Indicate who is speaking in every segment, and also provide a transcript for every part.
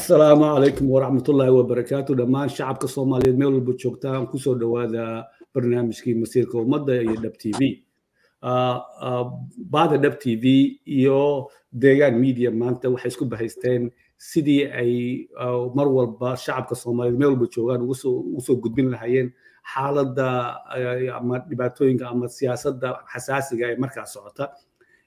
Speaker 1: asalaamu calaykum waraxmatullaahi wabarakaatu dhammaan shacabka soomaaliyeed meel walba joogtaan ku soo dhowaada barnaamijkii masiirka ummadda iyo dhab t v. Baada dhab t v iyo deegaan media maanta waxay isku bahaysteen sidii ay mar walba shacabka soomaaliyeed meel walba joogaan ugu soo gudbin lahayeen xaaladda ama dhibaatooyinka ama siyaasadda xasaasiga ee markaa socota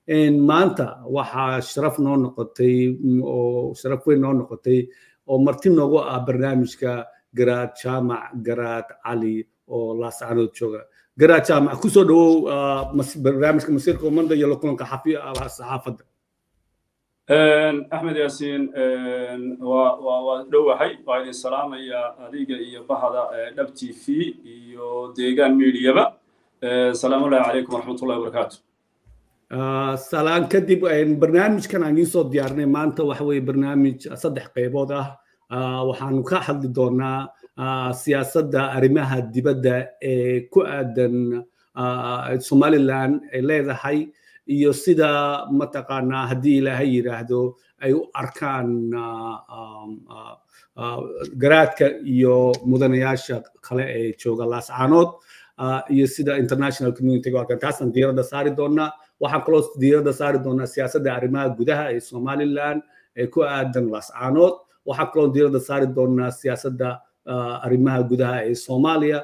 Speaker 1: maanta waxaa sharaf noo noqotay oo sharaf weyn noo noqotay oo marti noogu ah barnaamijka garaad jaamac garaad cali oo laascaanood jooga. Garaad jaamac ku soo dhawow barnaamijka masiirka ummadda iyo la kulanka saxaafadda.
Speaker 2: Axmed yaasiin waa dhowahay waa idin salaamaya adiga iyo bahda dhab t v iyo deegaan mediaba. Salaamullahi calaykum waraxmatullahi wabarakaatu
Speaker 1: salaan kadib barnaamijkan aan idiin soo diyaarnay maanta waxa barnaamij saddex qaybood ah. Waxaanu ka hadli doonaa siyaasadda arrimaha dibadda ee ku aadan somaliland ay leedahay iyo sida mataqaanaa haddii ilaahay yidhaahdo ay u arkaan garaadka iyo mudanayaasha kale ee jooga laascaanood iyo sida international community taasaan diiradda saari doonaa waxaan kaloo diiradda saari doonaa siyaasadda arrimaha gudaha ee somaliland ee ku aadan laascaanood waxaan kaloo diiradda saari doonaa siyaasadda arrimaha gudaha ee soomaaliya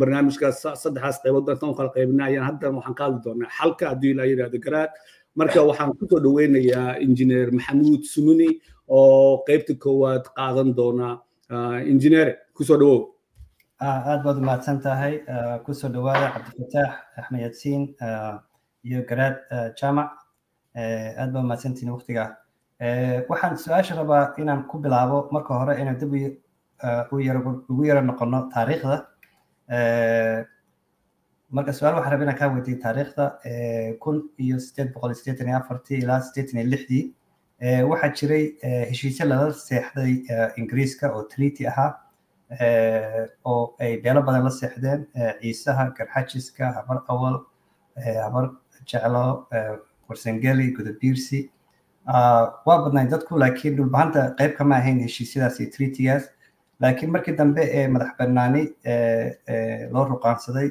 Speaker 1: barnaamijkaas saddexdaas qaybood dantan kala qaybina ayaan haddan waxaan ka hadli doonaa xalka haddii ilaa yidhahdo garaad marka waxaan ku soo dhoweynayaa injineer maxamuud sumuni oo qaybta koowaad qaadan doona injineere ku soo dhawow
Speaker 3: aad baad umahadsan tahay ku soo dhawaada cabdifataax axmed yaasiin iyo garaad jaamac aad baa umahadsantihin waqtiga. Waxaan su'aasha rabaa inaan ku bilaabo marka hore inaan dib ugu yaro noqono taariikhda. Marka su'aal waxaan rabaa inaan kaa weydiyo taariikhda kun iyo sideed boqol sideetan iyo afartii ilaa sideetan iyo lixdii. Waxaa jiray heshiisyo lala seexday ingiriiska oo treaty ahaa oo ay beelo badan la seexdeen ciisaha garxajiska habar awal habar jeclo warsangeli gudabiirsi. Waa badnayd dadku laakiin dhulbahanta qayb kama ahayn heshiisyadaas iyo treatygaas laakiin markii dambe ee madax banaani loo ruqaansaday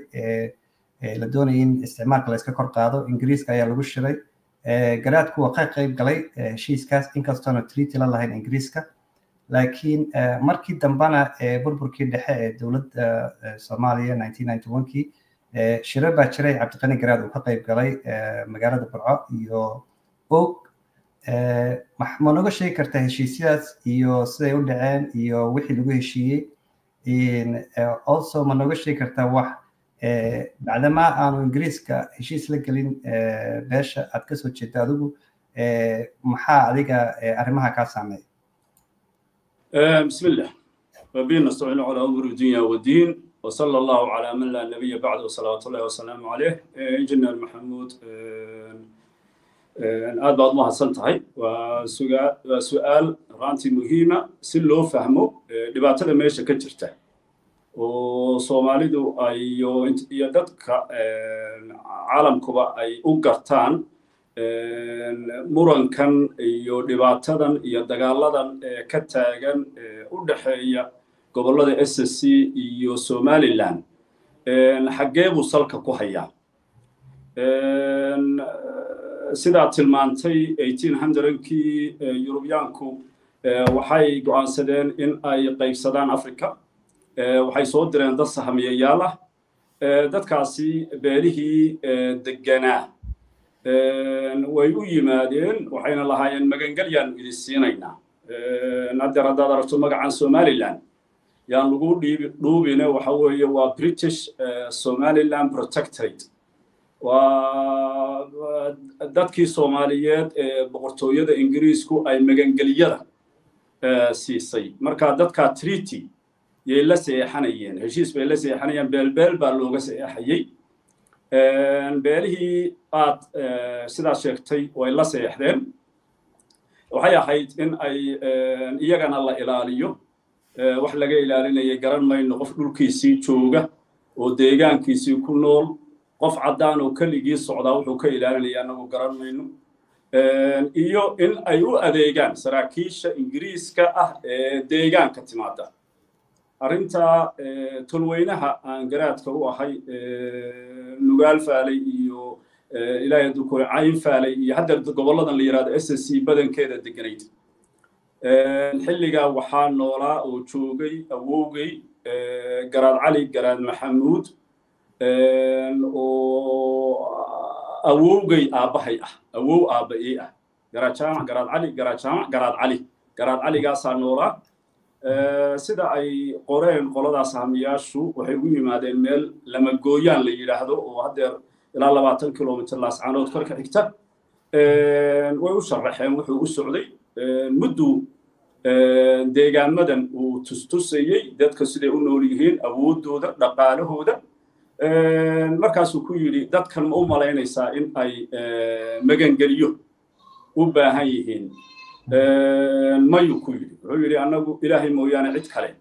Speaker 3: la doonayay in isticmaalka la iska kor qaado ingiriiska ayaa lagu shiray. Garaadku waa ka qayb galay heshiiskaas inkastoona treaty la lahayn ingiriiska. Laakiin markii dambena burburkii dhexe ee dowladda soomaaliya kii shire baa jiray cabdiqani garaad uu ka qayb galay magaalada burco iyo og. Ma noga sheegi kartaa heshiisyadaas iyo siday u dhaceen iyo wixii lagu heshiiyey. Also ma noga sheegi kartaa wax bacdamaa aanu ingiriiska heshiis la gelin beesha aad ka soo jeedda adigu maxaa adiga arrimaha kaa saameeya
Speaker 2: bismillah. Rabbi nastacinu calaa umuri dunya wadiin وصلى الله على من لا نبي بعد وصلاه الله وسلامه عليه انجنير محمود aad baad umahadsan tahay waa su-aal raantii muhiima si loo fahmo dhibaatada meesha ka jirta oo soomaalidu iyo dadka caalamkuba ay u gartaan murankan iyo dhibaatadan iyo dagaaladan ka taagan u dhexeeya gobollada s c iyo somaliland xaggee buu salka ku hayaa. Sidaad tilmaantay kii yurubiyaanku waxay go'aansadeen in ay qaybsadaan africa waxay soo direen dad sahamiyayaal ah. Dadkaasi beelihii deganaa way u yimaadeen waxayna lahaayeen magangelyaanu idin siinaynaa. Haddeer haddaad aragto magacan somaliland yaan lagu dhuubine waxa weeye waa british somaliland protectorate. Waa dadkii soomaaliyeed ee boqortooyada ingiriisku ay magangelyada siisay. Marka dadkaa treaty yay la seexanayeen heshiis bay la seexanayeen beelbeel baa looga seexayey beelihii aad sidaad sheegtay way la seexdeen. Waxay ahayd in ay iyagana la ilaaliyo wax laga ilaalinayay garan mayno qof dhulkiisii jooga oo deegaankiisii ku nool. Qof caddaan oo keligii socdaa wuxuu ka ilaalinaya annagu garan mayno. Iyo in ay u adeegaan saraakiisha ingiriiska ah ee deegaanka timaada arrintaa tolweynaha aan garaadka u ahay nugaal faalay iyo ilaahay hadduu cayn faalay iyo haddeer gobolladan la yidhahdo s s c badankeeda deganayd xilligaa waxaa noolaa oo joogay awowgay garaad cali garaad maxamuud oo awowgay aabbahay ah awow aabba ii ah. Garaad jaamac garaad cali garaad jaamac garaad cali. Garaad caligaasaa noolaa sida ay qoreen qoladaas hamiyaashu waxay ugu yimaadeen meel lamagooyaan la yidhaahdo oo haddeer ilaa labaatan kilomitr laascaanood korka xigta. Way u sharaxeen wuxuu u socday mudduu deegaamadan uu tustusayey dadka siday u nool yihiin awooddooda dhaqaalahooda. Markaasuu ku yidhi dadkan ma u malaynaysaa in ay magangeliyo u baahan yihiin. Mayuu ku yidhi. Wuxuu yidhi annagu ilaahay mooyaane cid kale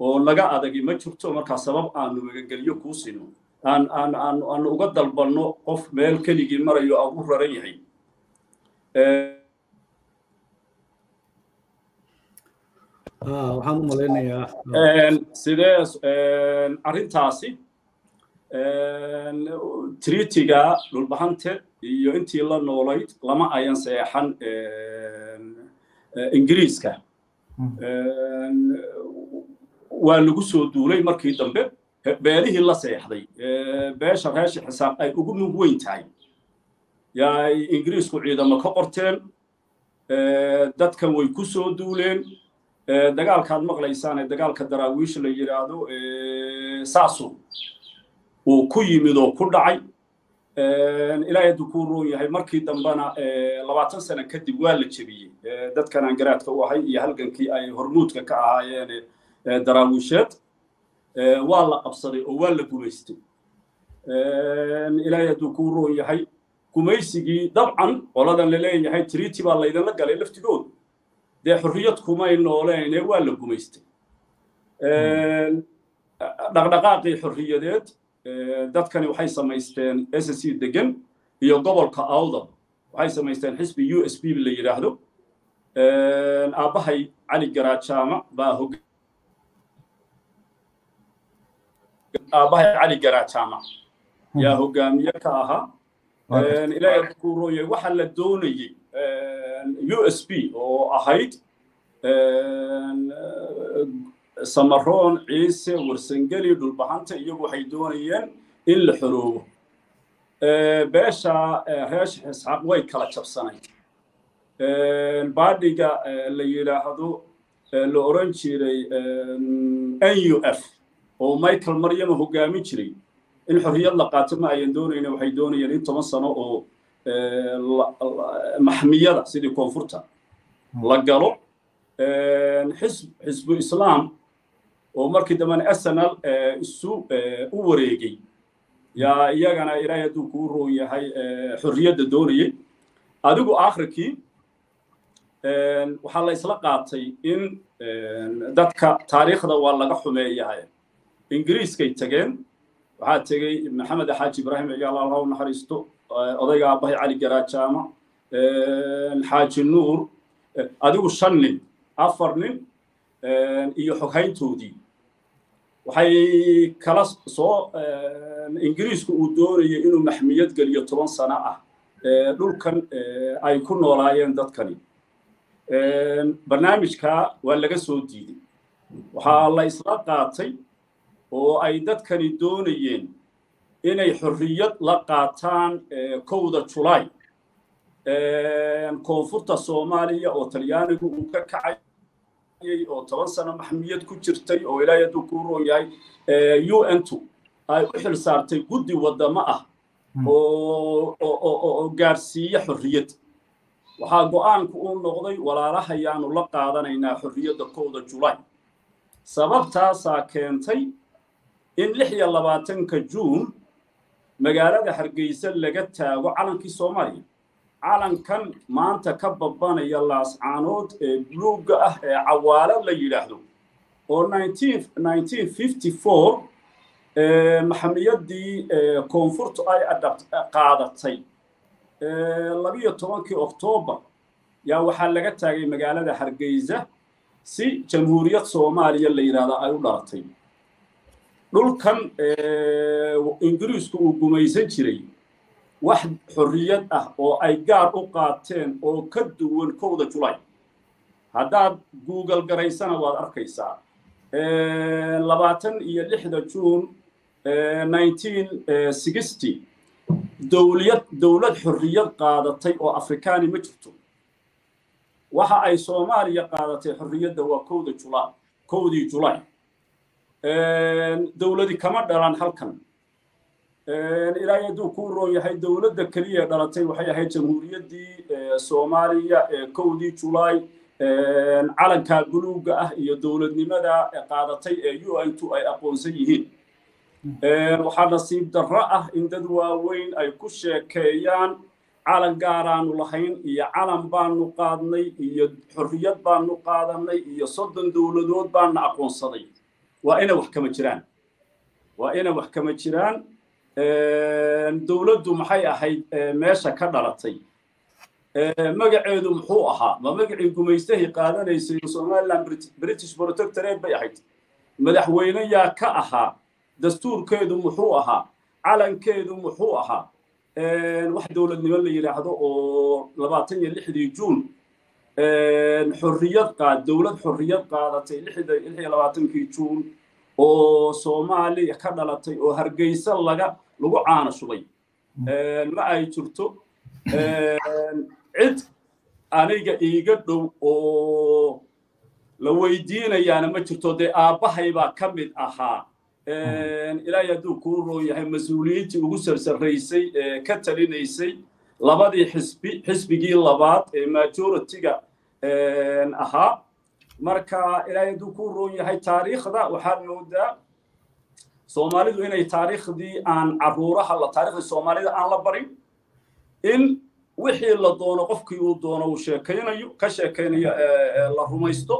Speaker 2: oo naga adagi ma jirto markaa sabab aanu magangeliyo kuu sino. Aan aan aan aanu uga dalbanno qof meel keligii marayo aan u raran yahay
Speaker 1: waxaan u malaynayaa
Speaker 2: sidee arrintaasi tritiga dhulbahante iyo intii la noolayd lama ayan seexan ingiriiska. Waa lagu soo duulay markii dambe beelihii la seexday. Beesha reesha xisaab ay ugu mug weyn tahay. Yaay ingiriisku ciidamo ka qorteen dadkan way ku soo duuleen dagaalkaad maqlaysaane dagaalka daraawiish la yidhaahdo saasu uu ku yimid oo ku dhacay. Ilaahay hadduu kuu roon yahay markii dambena labaatan sano kadib waa la jebiyey. Dadkan aan garaadka u ahay iyo halgankii ay hormuudka ka ahaayeen daraawiisheed waa la qabsaday oo waa la gumaystay. Ilaahay hadduu kuu roon yahay gumaysigii dabcan qoladan la leeyahay triti baa laydinla galay laftigood dee xorriyad kumay nooleene waa la gumaystay. Dhaqdhaqaaqii xorriyadeed dadkani waxay samaysteen s c degan iyo gobolka awdab waxay samaysteen xisbi u s b la yidhaahdo aabbahay cali garaajama baa hog aabbahay cali garaajama yaa hogaamiye ka ahaa. Ilaahay ku rooyay waxa la doonayey u s b oo ahayd samaroon ciise warsangeli dhulbahanta iyagu waxay doonayeen in la xoroobo. Beesha reesha isxaaq way kala jabsanayd baadhiga la yidhaahdo la oran jiray n u f oo michael maryama hogaamin jiray. In xorriyad la qaato ma ayan doonayna waxay doonayeen in toban sano oo maxmiyada sidii koonfurta la galo xisbu islaam oo markii dambena snl isu u wareegay. Yaa iyagana ilaahay hadduu kuu roon yahay xorriyadda doonayey adigu akhirkii waxaa la isla qaatay in dadka taariikhda waa laga xumeeyahay. Ingiriiskay tageen waxaa tegey maxamed xaaji ibraahim ciyaal allah u naxariisto odayga aabbahay cali garaajama xaaji nuur. Adigu shan nin afar nin iyo xoghayntoodii. Waxay kala soo ingiriisku uu doonayay inuu maxmiyad geliyo toban sano ah. Dhulkan ay ku noolaayeen dadkani. Barnaamijkaa waa laga soo diiday waxaa la isla qaatay oo ay dadkani doonayeen inay xorriyad la qaataan kowda julaay koonfurta soomaaliya oo talyaanigu uu ka kacay oo toban sano maxmiyad ku jirtay oo ilaahay hadduu kuu roon yahay u n tu ay u xil saartay guddi waddamo ah oo gaarsiiya xorriyad. Waxaa go'aanku uu noqday walaalahayaanu la qaadanaynaa xorriyadda kowda julaay sababtaasaa keentay in lix iyo labaatanka juun magaalada hargeysa laga taago calankii soomaaliya. Calankan maanta ka babbanaya laascaanood ee buluugga ah ee cawaalo la yidhaahdo. Oo maxamiyaddii koonfurtu ay qaadatay. Labiyo tobankii oktoobar yaa waxaa laga taagay magaalada hargeysa si jamhuuriyad soomaaliya la yidhaahdo ay u dhalatay dhulkan ingiriisku uu gumaysan jiray. Wax xorriyad ah oo ay gaar u qaateen oo ka duwan kowda julay haddaad google garaysana waad arkaysaa. Labaatan iyo lixda juun dowliyad dowlad xorriyad qaadatay oo afrikaani ma jirto. Waxa ay soomaaliya qaadatay xorriyadda waa kowda jula kowdii julay dowladi kama dhalan halkan. Ilaahay hadduu kuu roon yahay dowladda keliya dhalatay waxay ahayd jamhuuriyaddii soomaaliya ee kowdii julaay calanka buluugga ah iyo dowladnimada qaadatay ee u n two ay aqoonsan yihiin. Waxaa nasiib darro ah in dad waaweyn ay ku sheekeeyaan calan gaaraanu lahayn iyo calan baanu qaadnay iyo xorriyad baanu qaadanay iyo soddon dowladood baana aqoonsaday waa ina wax kama jiraan. Waa ina wax kama jiraan dowladdu maxay ahayd meesha ka dhalatay? Magaceedu muxuu ahaa? Ma magacii gumaystahay qaadanaysay somaliland british protectorate bay ahayd. Madaxweyne yaa ka ahaa dastuurkeedu muxuu ahaa calankeedu muxuu ahaa. Wax dowladnimo la yidhaahdo oo labaatan iyo lixdii juun xorriyad qaad dowlad xorriyad qaadatay lixda labaatankii juun oo soomaaliya ka dhalatay oo hargeysa laga lagu caana shubay. Ma ay jirto? Cid aniga iiga dhow oo la weydiinayaana ma jirto dee aabbahay baa ka mid ahaa. Ilaahay hadduu kuu roon yahay mas'uuliyiintii ugu sarsaraysay ee ka talinaysay labadii xisbi xisbigii labaad ee majoritiga ahaa marka ilaahay hadduu kuu roon yahay taariikhda waxaad moodaa soomaalidu inay taariikhdii aan caruuraha la taariikhdii soomaalida aan la barin in wixii la doono qofkii uu doono uu sheekaynayo ka sheekaynayo la rumaysto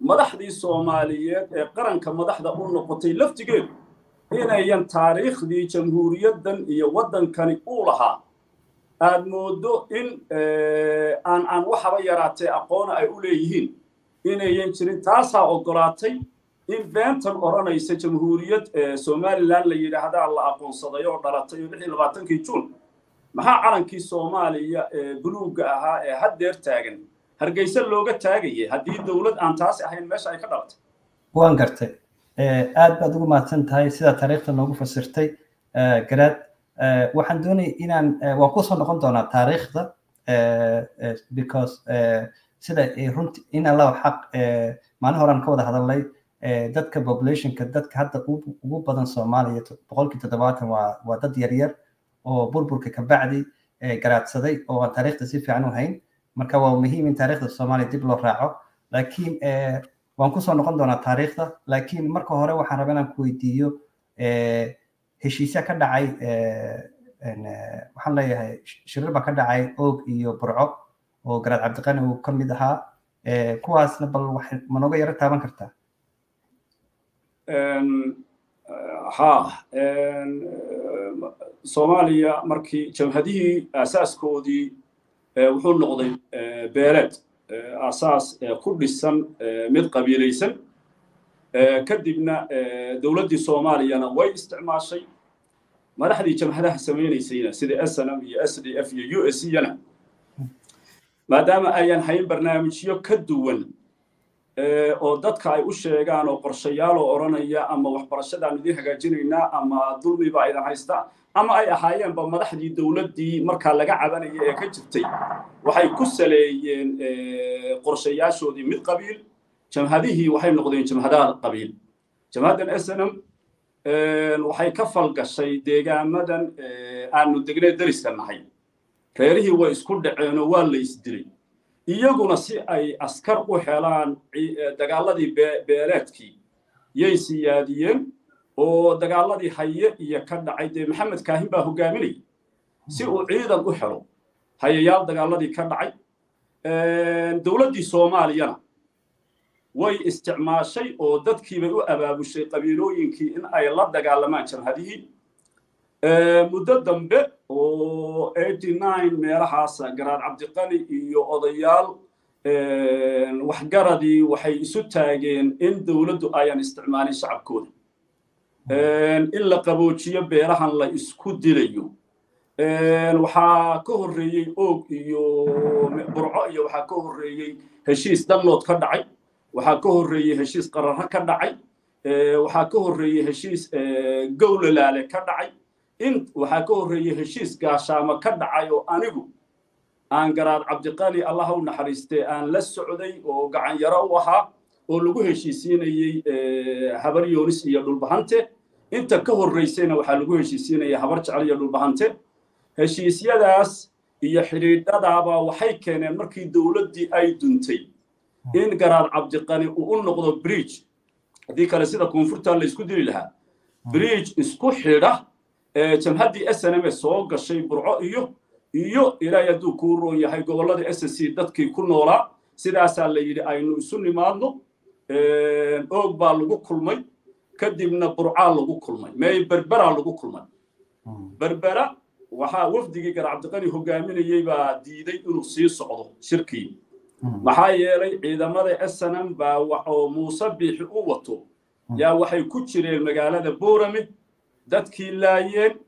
Speaker 2: madaxdii soomaaliyeed ee qaranka madaxda u noqotay laftigeedu inayan taariikhdii jamhuuriyaddan iyo waddankani uu lahaa aad moodo in aan aan waxaba yaraatee aqoona ay u leeyihiin inayan jirin. Taasaa oggolaatay in beentan odhanaysa jamhuuriyad somaliland la yidhaahdaa la aqoonsaday oo dhalatay labaatankii juun. Maxaa calankii soomaaliya ee buluugga ahaa ee haddeer taagan? Hargeysa looga taagayay. Haddii dowlad aan taasi ahayn meesha ay ka dhalatay.
Speaker 3: Waan gartay. Aad baad ugu mahadsan tahay sidaa taariikhda noogu fasirtay. Garaad waxaan doonaya inaan waan ku soo noqon doonaa taariikhda because sida runti in allaha xaq maalin horean ka wada hadalnay dadka populationka dadka hadda ugu badan soomaaliya boqolkii toddobaatan waa waa dad yaryar oo burburka ka bacdi garaadsaday oo aan taariikhda si fiican u hayn. Marka waa muhiim in taariikhda soomaaliya dib loo raaco. Laakiin waan ku soo noqon doonaa taariikhda laakiin marka hore waxaan rabaa inaan ku weydiiyo heshiisya ka dhacay waxaan leeyahay shirir baa ka dhacay oog iyo burco. Oo garaad cabdiqani uu ka mid ahaa. Kuwaasna bal ma nooga yaro taaban kartaa?
Speaker 2: Ha soomaaliya markii jamhadihii asaaskoodii wuxuu noqday beeleed asaas ku dhisan mid qabiilaysan kadibna dowladdii soomaaliyana way isticmaashay. Madaxdii jamhadaha samaynaysayna sida snm iyo s d f iyo u s yana. Maadaama ayan hayn barnaamijyo ka duwan oo dadka ay u sheegaan oo qorshayaaloo odhanaya ama waxbarashadaan idin hagaajinaynaa ama dulmi baa idin haysta ama ay ahaayeenba madaxdii dowladdii markaa laga cabanaya ee ka jirtay waxay ku saleeyeen qorshayaashoodii mid qabiil jamhadihii waxay noqdeen jamhadaha qabiil. Jamhaddan snm waxay ka falgashay deegaamadan aanu degnay deriska nahay. Reerihii way isku dhaceenoo waa la isdilay. Iyaguna si ay askar u helaan dagaaladii beeleedkii yay siyaadiyeen oo dagaaladii haye iyo ka dhacay. Dee maxamed kaahin baa hogaaminayay. Si uu ciidan u helo hayayaal dagaaladii ka dhacay. Dowladdii soomaaliyana way isticmaashay oo dadkiibay u abaabushay qabiilooyinkii in ay la dagaalamaan jamhadihii muddo dambe oo meelahaasa garaad cabdiqani iyo odayaal waxgaradii waxay isu taageen in dowladdu ayan isticmaalin shacabkooda. In la qaboojiyo beerahan la isku dilayo. Waxaa ka horreeyey oog iyo burco iyo waxaa ka horreeyey heshiis danlood ka dhacay waxaa ka horreeyey heshiis qararro ka dhacay waxaa ka horreeyey heshiis gowlalaale ka dhacay. In waxaa ka horreeyey heshiis gaashaamo ka dhacay oo anigu aan garaad cabdiqani allah u naxariistee aan la socday oo gacan yaro u ahaa oo lagu heshiisiinayey habar yoonis iyo dhulbahante. Inta ka horreysayna waxaa lagu heshiisiinaya habar jecel iyo dhulbahante. Heshiisyadaas iyo xidhiidhadaaba waxay keeneen markii dowladdii ay duntay in garaad cabdiqani uu u noqdo bridge. Haddii kale sida koonfurta la isku dili lahaa. Bridge isku xidha jamhaddii s n m soo gashay burco iyo iyo ilaahay hadduu kuu roon yahay gobollada s c dadkii ku noolaa sidaasaa la yidhi aynu isu nimaadno. Oog baa lagu kulmay kadibna burcaa lagu kulmay may berberaa lagu kulmay. Berbera waxaa wafdigii gar cabdiqani hogaaminayey baa diiday inuu sii socdo shirkii maxaa yeelay ciidamada snm baa oo muuse biixi u wato. Yaa waxay ku jireen magaalada boorame dadkii laayeen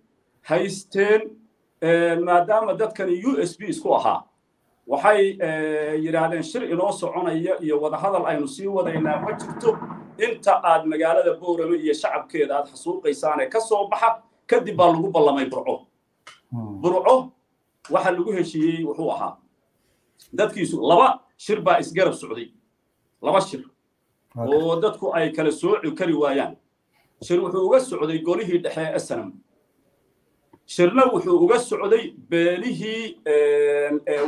Speaker 2: haysteen maadaama dadkani u s b isku ahaa. Waxay yidhaahdeen shir inoo soconaya iyo wadahadal aynu sii wadaynaa ma jirto inta aad magaalada boorame iyo shacabkeeda aad xasuuqaysaane ka soo baxa kadib baa lagu ballamay burco. Burco waxa lagu heshiiyey wuxuu ahaa. Dadkiisu laba shir baa isgarab socday. Laba shir. Oo dadku ay kala sooci kari waayaan. Shir wuxuu uga socday golihii dhexe ee snam shirna wuxuu uga socday beelihii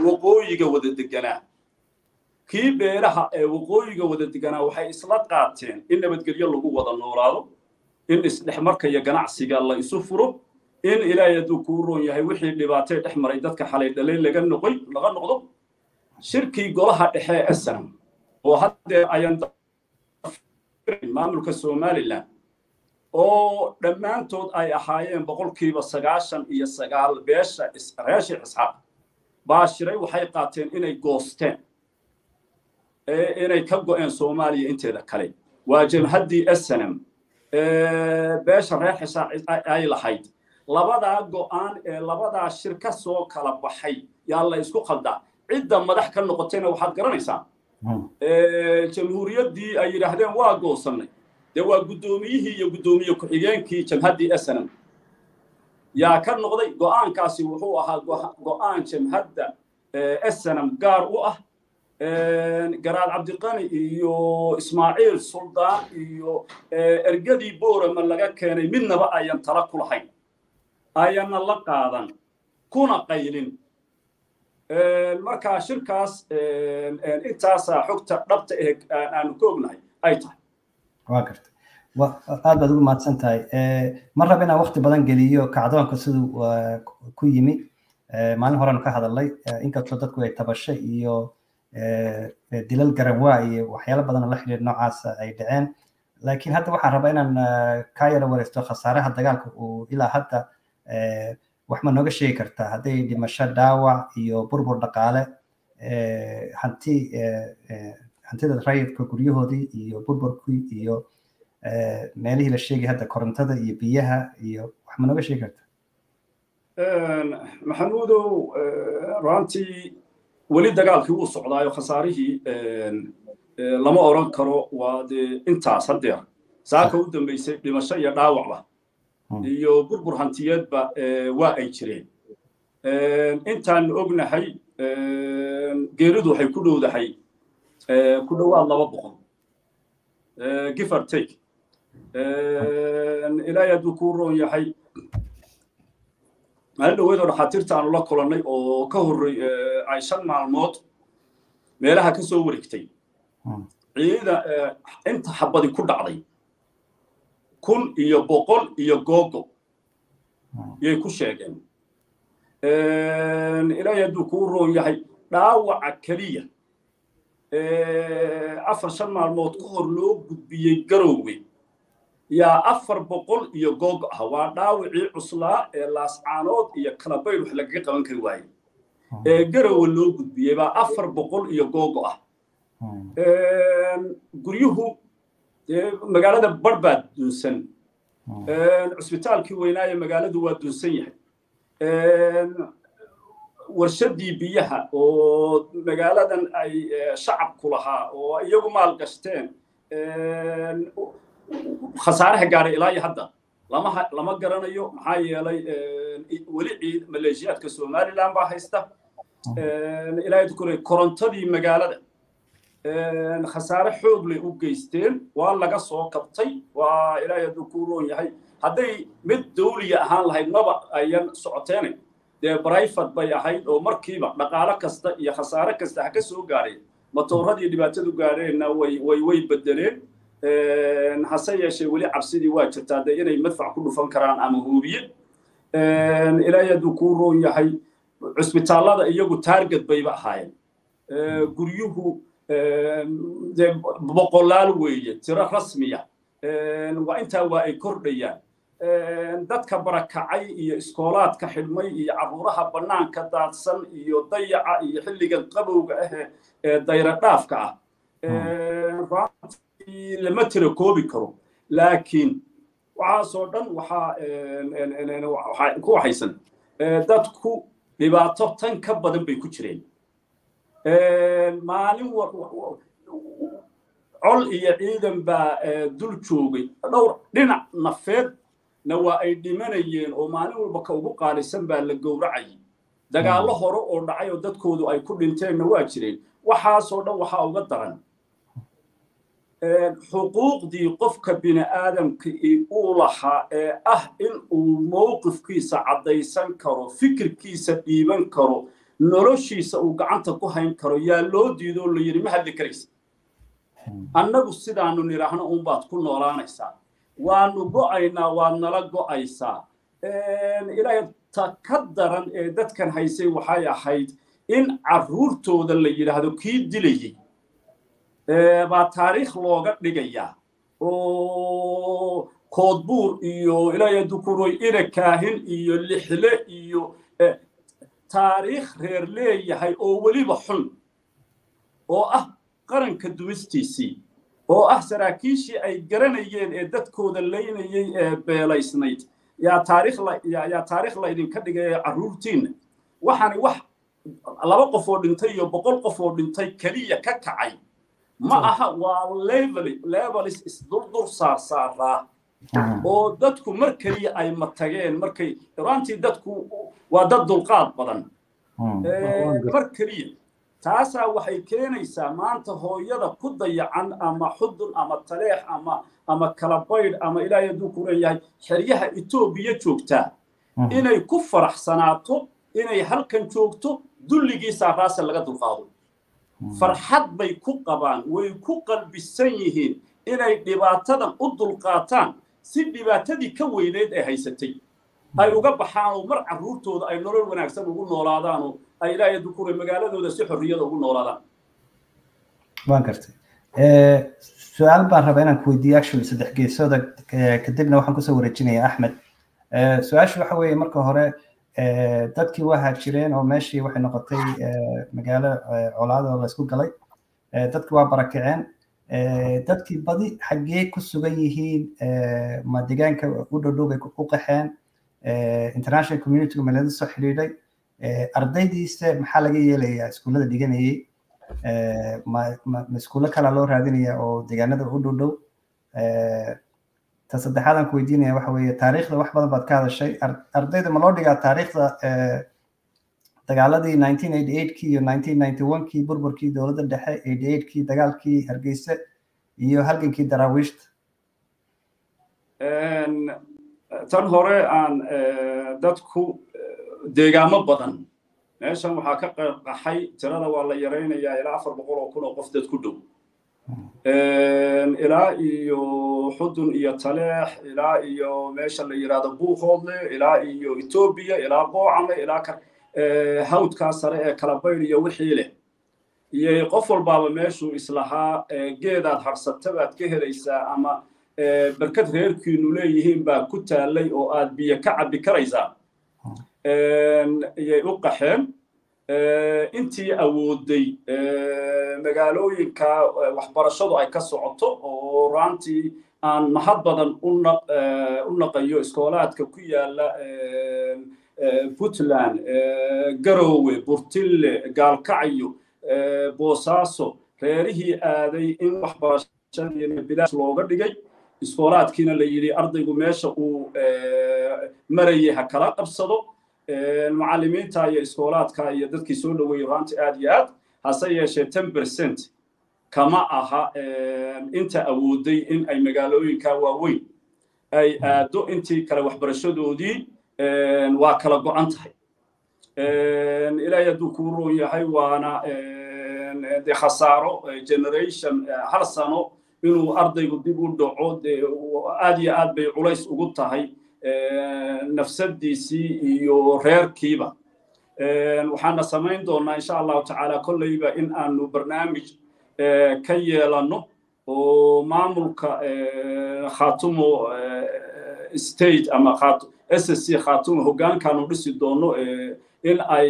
Speaker 2: waqooyiga wada deganaa. Kii beelaha ee waqooyiga wada deganaa waxay isla qaateen in nabadgelyo lagu wada noolaado in isdhexmarka iyo ganacsiga la isu furo in ilaahay hadduu kuu roon yahay wixii dhibaatee dhex maray dadka xalay dhalay laga noqoy laga noqdo shirkii golaha dhexe ee snam oo haddee ayan maamulka somalilan oo dhammaantood ay ahaayeen boqolkiiba sagaashan iyo sagaal beesha reesha isxaaq. Baashiray waxay qaateen inay goosteen inay ka go'een soomaaliya inteeda kale. Waa jamhaddii snm beesha reer xisaaq ay lahayd. Labadaa go'aan ee labadaa shir ka soo kala baxay yaa la isku qaldaa cidda madax ka noqotayna waxaad garanaysaa? Jamhuuriyaddii ay yidhaahdeen waa goosannay. Dee waa guddoomiyihii iyo guddoomiye ku-xigeenkii jamhaddii snm yaa ka noqday go'aankaasi wuxuu ahaa go'aan jamhadda snm gaar u ah garaad cabdiqani iyo ismaaciil suldaan iyo ergadii boorama laga keenay midnaba ayan tala ku lahayn. Ayana la qaadan kuna qaylin markaa shirkaas intaasaa xogta dhabta eh aanu ka ognahay ay tahay.
Speaker 3: Waa garta aad baad ugu mahadsan tahay ma raba inaan wakti badan geliyo kacdoonka siduu ku yimi? Maalin horenu ka hadalnay inkastoo dadku ay tabasho iyo dilal garanwaa iyo waxyaalo badanoo la xidhiir noocaasa ay dhaceen. Laakiin hadda waxaan rabaa inaan kaa yaro wareysto khasaaraha dagaalka uu ilaa hadda wax ma nooga sheegi kartaa hadday dhimasho dhaawac iyo burbur dhaqaale hanti hantida rayidka guryahoodii iyo burburkii iyo meelihii la sheegay hadda korontada iyo biyaha iyo wax ma nooga sheegi kartaa
Speaker 2: maxamuudow runtii weli dagaalkii wuu socdaayo khasaarihii lama oran karo waa dee intaas haddeer saaka u dambaysay dhimasho iyo dhaawacba iyo burbur hantiyeedba waa ay jireen. Intaan ognahay geeridu waxay ku dhowdahay ku dhowaad laba boqol. Giver take. Ilaahay hadduu kuu roon yahay. Maalin dhaweedoo dhakhaatiirta aanu la kulannay oo ka horrey ay shan maalmood meelaha ka soo wareegtay. Ciida inta xabadi ku dhacday kun iyo boqol iyo googo. Yay ku sheegeen. Ilaahay hadduu kuu roon yahay dhaawaca keliya afar shan maalmood ka hor loo gudbiyey garowwe yaa afar boqol iyo goog ah waa dhaawicii cuslaa ee laascaanood iyo kalabayl wax lagaga qaban kari waaye. Ee garowa loo gudbiyey baa afar boqol iyo googo ah. Guryuhu magaalada bar baa dunsan. Cusbitaalkii weynaaye magaaladu waa dunsan yahay. Warshadii biyaha oo magaaladan ay shacabku lahaa oo iyagu maal gashteen khasaaraha gaadhay ilaa iyo hadda. Lama lama garanayo maxaa yeelay weli ciid maleeshiyaadka somaliland baa haysta. Ilaahay kore korontadii magaalada khasaare xoog lay u geysteen. Waa laga soo kabtay waa ilaahay hadduu kuu roon yahay. Hadday mid dawliya ahaan lahayd maba ayan socoteene. Dee brifat bay ahayd oo markiiba dhaqaalo kasta iyo khasaare kasta ha ka soo gaadheen matooradii dhibaatadu gaadheenna way way bedeleen hase yeeshee weli cabsidii waa jirtaa. Dee inay madfac ku dhufan karaan ama huubiye ilaahay hadduu kuu roon yahay cusbitaallada iyagu taarget bayba ahaayeen. Guryuhu boqolaal weeye tiro rasmiya. Waa intaa waa ay kordhayaan. Dadka barakacay iyo iskoolaadka xidhmay iyo carruuraha bannaanka daadsan iyo dayaca iyo xilligan qabowga ah ee dayra dhaafka ah. Lama tira koobi karo laakiin waxaasoo dhan waxaa ku waxaysan dadku dhibaato tan ka badan bay ku jireen maalin col iyo ciidan baa dul joogay. Dhowr dhinac nafeedna waa ay dhimanayeen oo maalin walba ka ugu qaalisan baa la gowracayay. Dagaallo hore oo dhacay oo dadkoodu ay ku dhinteenna waa jireen. Waxaasoo dhan waxaa uga daran xuquuqdii qofka bini aadamka uu lahaa ee ah in uu mowqifkiisa caddaysan karo fikirkiisa dhiiban karo noloshiisa uu gacanta ku hayn karo yaa loo diidoo la yidhi ma hadli karaysa. Annagu sidaanu nidhaahno unbaad ku noolaanaysaa. Waanu go'aynaa waad nala go'aysaa. Ilaahay ta ka daran ee dadkan haysay waxay ahayd in carruurtooda la yidhaahdo kii dilayey baa taariikh looga dhigayaa. Oo koodbuur iyo ilaahay dukuroy ina kaahin iyo lixle iyo taariikh reer leeyahay oo weliba xun oo ah qaranka dumistiisii oo ah saraakiishii ay garanayeen ee dadkooda laynayay ee beelaysnayd. Yaa taariikh la yaa taariikh la idinka dhigay carruurtiinna waxaani wax laba qof oo dhintay iyo boqol qof oo dhintay keliya ka kacay. Ma aha waa level levelis isdurdur saar saaraa oo dadku mar keliya ay matageen markay raantii dadku waa dad dulqaad badan. Mar keliya taasaa waxay keenaysaa maanta hooyada ku dayacan ama xudun ama taleex ama ama kalabaydh ama ilaahay hadduu ku leeyahay xeryaha etoobiya joogtaa inay ku faraxsanaato inay halkan joogto dulligiisaa raase laga dulqaado. Farxad bay ku qabaan way ku qalbisan yihiin inay dhibaatadan u dulqaataan si dhibaatadii ka weyneed ee haysatay. Ay uga baxaan oo mar carruurtooda ay nolol wanaagsan ugu noolaadaanoo ay ilaahay dukure magaaladooda si xorriyada ugu noolaadaan.
Speaker 3: Waan gartay. Su'aal baan rabaa inaan ku weydiiyo actually saddex geesooda kadibna waxaan ku soo wareejinayaa axmed. Su'aashu waxa weeye marka hore dadkii waa haajireen oo meeshii waxay noqotay magaalo colaada oo laysku galay. Dadkii waa barakaceen dadkii badi xaggee ku sugan yihiin ma deegaanka u dhowdhow bay u qaxeen? International community malada soo xidhiidhay? Ardaydiisa maxaa laga yeelayaa? Iskuullada dhiganayay ma iskuullo kala loo raadinaya oo deegaanada u dhowdhow ta saddexaad aan ku weydiinaya waxa weeye taariikhda wax badan baad ka hadashay. Ardayda ma loo dhigaa taariikhda dagaaladii eightkii iyo onekii burburkii dowladda dhexe eightkii dagaalkii hargeysa iyo halgankii daraawiishta
Speaker 2: tan hore aan dadku deegaamo badan meeshan waxaa ka qaxay tirada waa la yaraynayaa ilaa afar boqol oo kun oo qof dad ku dhow. Ilaa iyo xudun iyo taleex ilaa iyo meesha la yidhahdo buuqoodle ilaa iyo etoobiya ilaa boocame ilaa hawdkaa sare ee kalabaydh iyo wixii leh. Iyo qof walbaaba meeshuu islahaa geedaad harsata baad ka helaysaa ama barkad reerkiinu leeyihiin baa ku taallay oo aad biyo ka cabbi karaysaa. Ayay u qaxeen. Intii awooday magaalooyinka waxbarashadu ay ka socoto oo raantii aan mahad badan u naqayo iskoolaadka ku yaalla puntland garowe burtille gaalkacyo boosaaso reerihii aaday in waxbarashadiina bilaash looga dhigay. Iskoolaadkiina la yidhi ardaygu meesha uu marayay ha kala qabsado. Macallimiinta iyo iskoolaadka iyo dadkii soo dhoweeyey raanti aad iyo aad hase yeeshee ten percent kama aha inta awooday in ay magaalooyinka waaweyn ay aado intii kale waxbarashadoodii waa kala go'an tahay. Ilaahay hadduu kuu roon yahay waana de khasaaro generation hal sano inuu ardaygu dib u dhaco de aad iyo aad bay culays ugu tahay nafsadiisii iyo reerkiiba. Waxaana samayn doonaa insha allahu tacaala kolleyba in aanu barnaamij ka yeelanno oo maamulka khatumo state ama s c khatumo hoggaankaanu dhisi doono in ay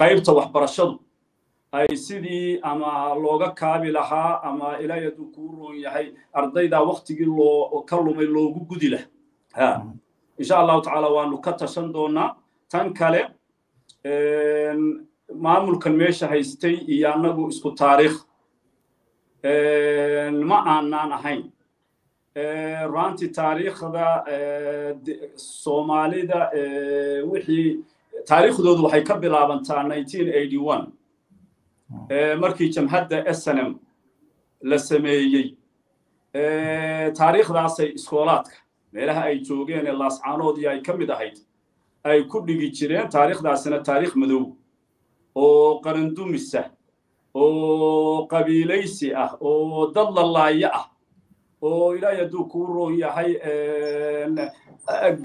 Speaker 2: qaybta waxbarashadu ay sidii ama looga kaabi lahaa ama ilaahay hadduu kuu roon yahay ardaydaa waktigii loo ka lumay loogu gudi lah ha. Insha allahu tacaala waanu ka tashan doonaa. Tan kale maamulkan meesha haystay iyo annagu isku taariikh. Ma aanaan ahayn runtii taariikhda soomaalida wixii taariikhdoodu waxay ka bilaabantaa markii jamhadda snm la sameeyey taariikhdaasay iskoolaadka. Meelaha ay joogeen ee laascaanoodii ay ka mid ahayd ay ku dhigi jireen taariikhdaasina taariikh madow oo qarandumisa oo qabiilaysi ah oo dad lalaayo ah oo ilaahay hadduu kuu roon yahay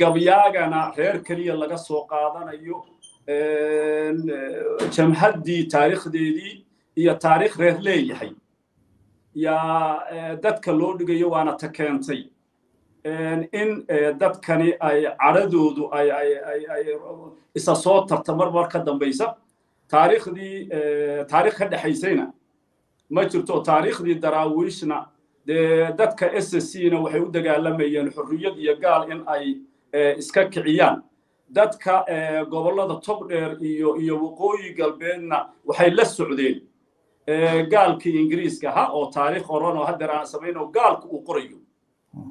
Speaker 2: gabyaagana reer keliya laga soo qaadanayo jamhaddii taariikhdeedii iyo taariikh reer leeyahay. Yaa dadka loo dhigayo waana ta keentay. In dadkani ay cadhadoodu isa soo tarta mar mar ka dambaysa taariikhdii taariikh ka dhexaysayna ma jirto taariikhdii daraawiishna dee dadka s c na waxay u dagaalamayeen xorriyad iyo gaal in ay iska kiciyaan. Dadka gobollada togdheer iyo iyo waqooyi galbeedna waxay la socdeen gaalkii ingiriiska ahaa oo taariikh qoran oo haddeer aan samayn oo gaalku uu qorayo.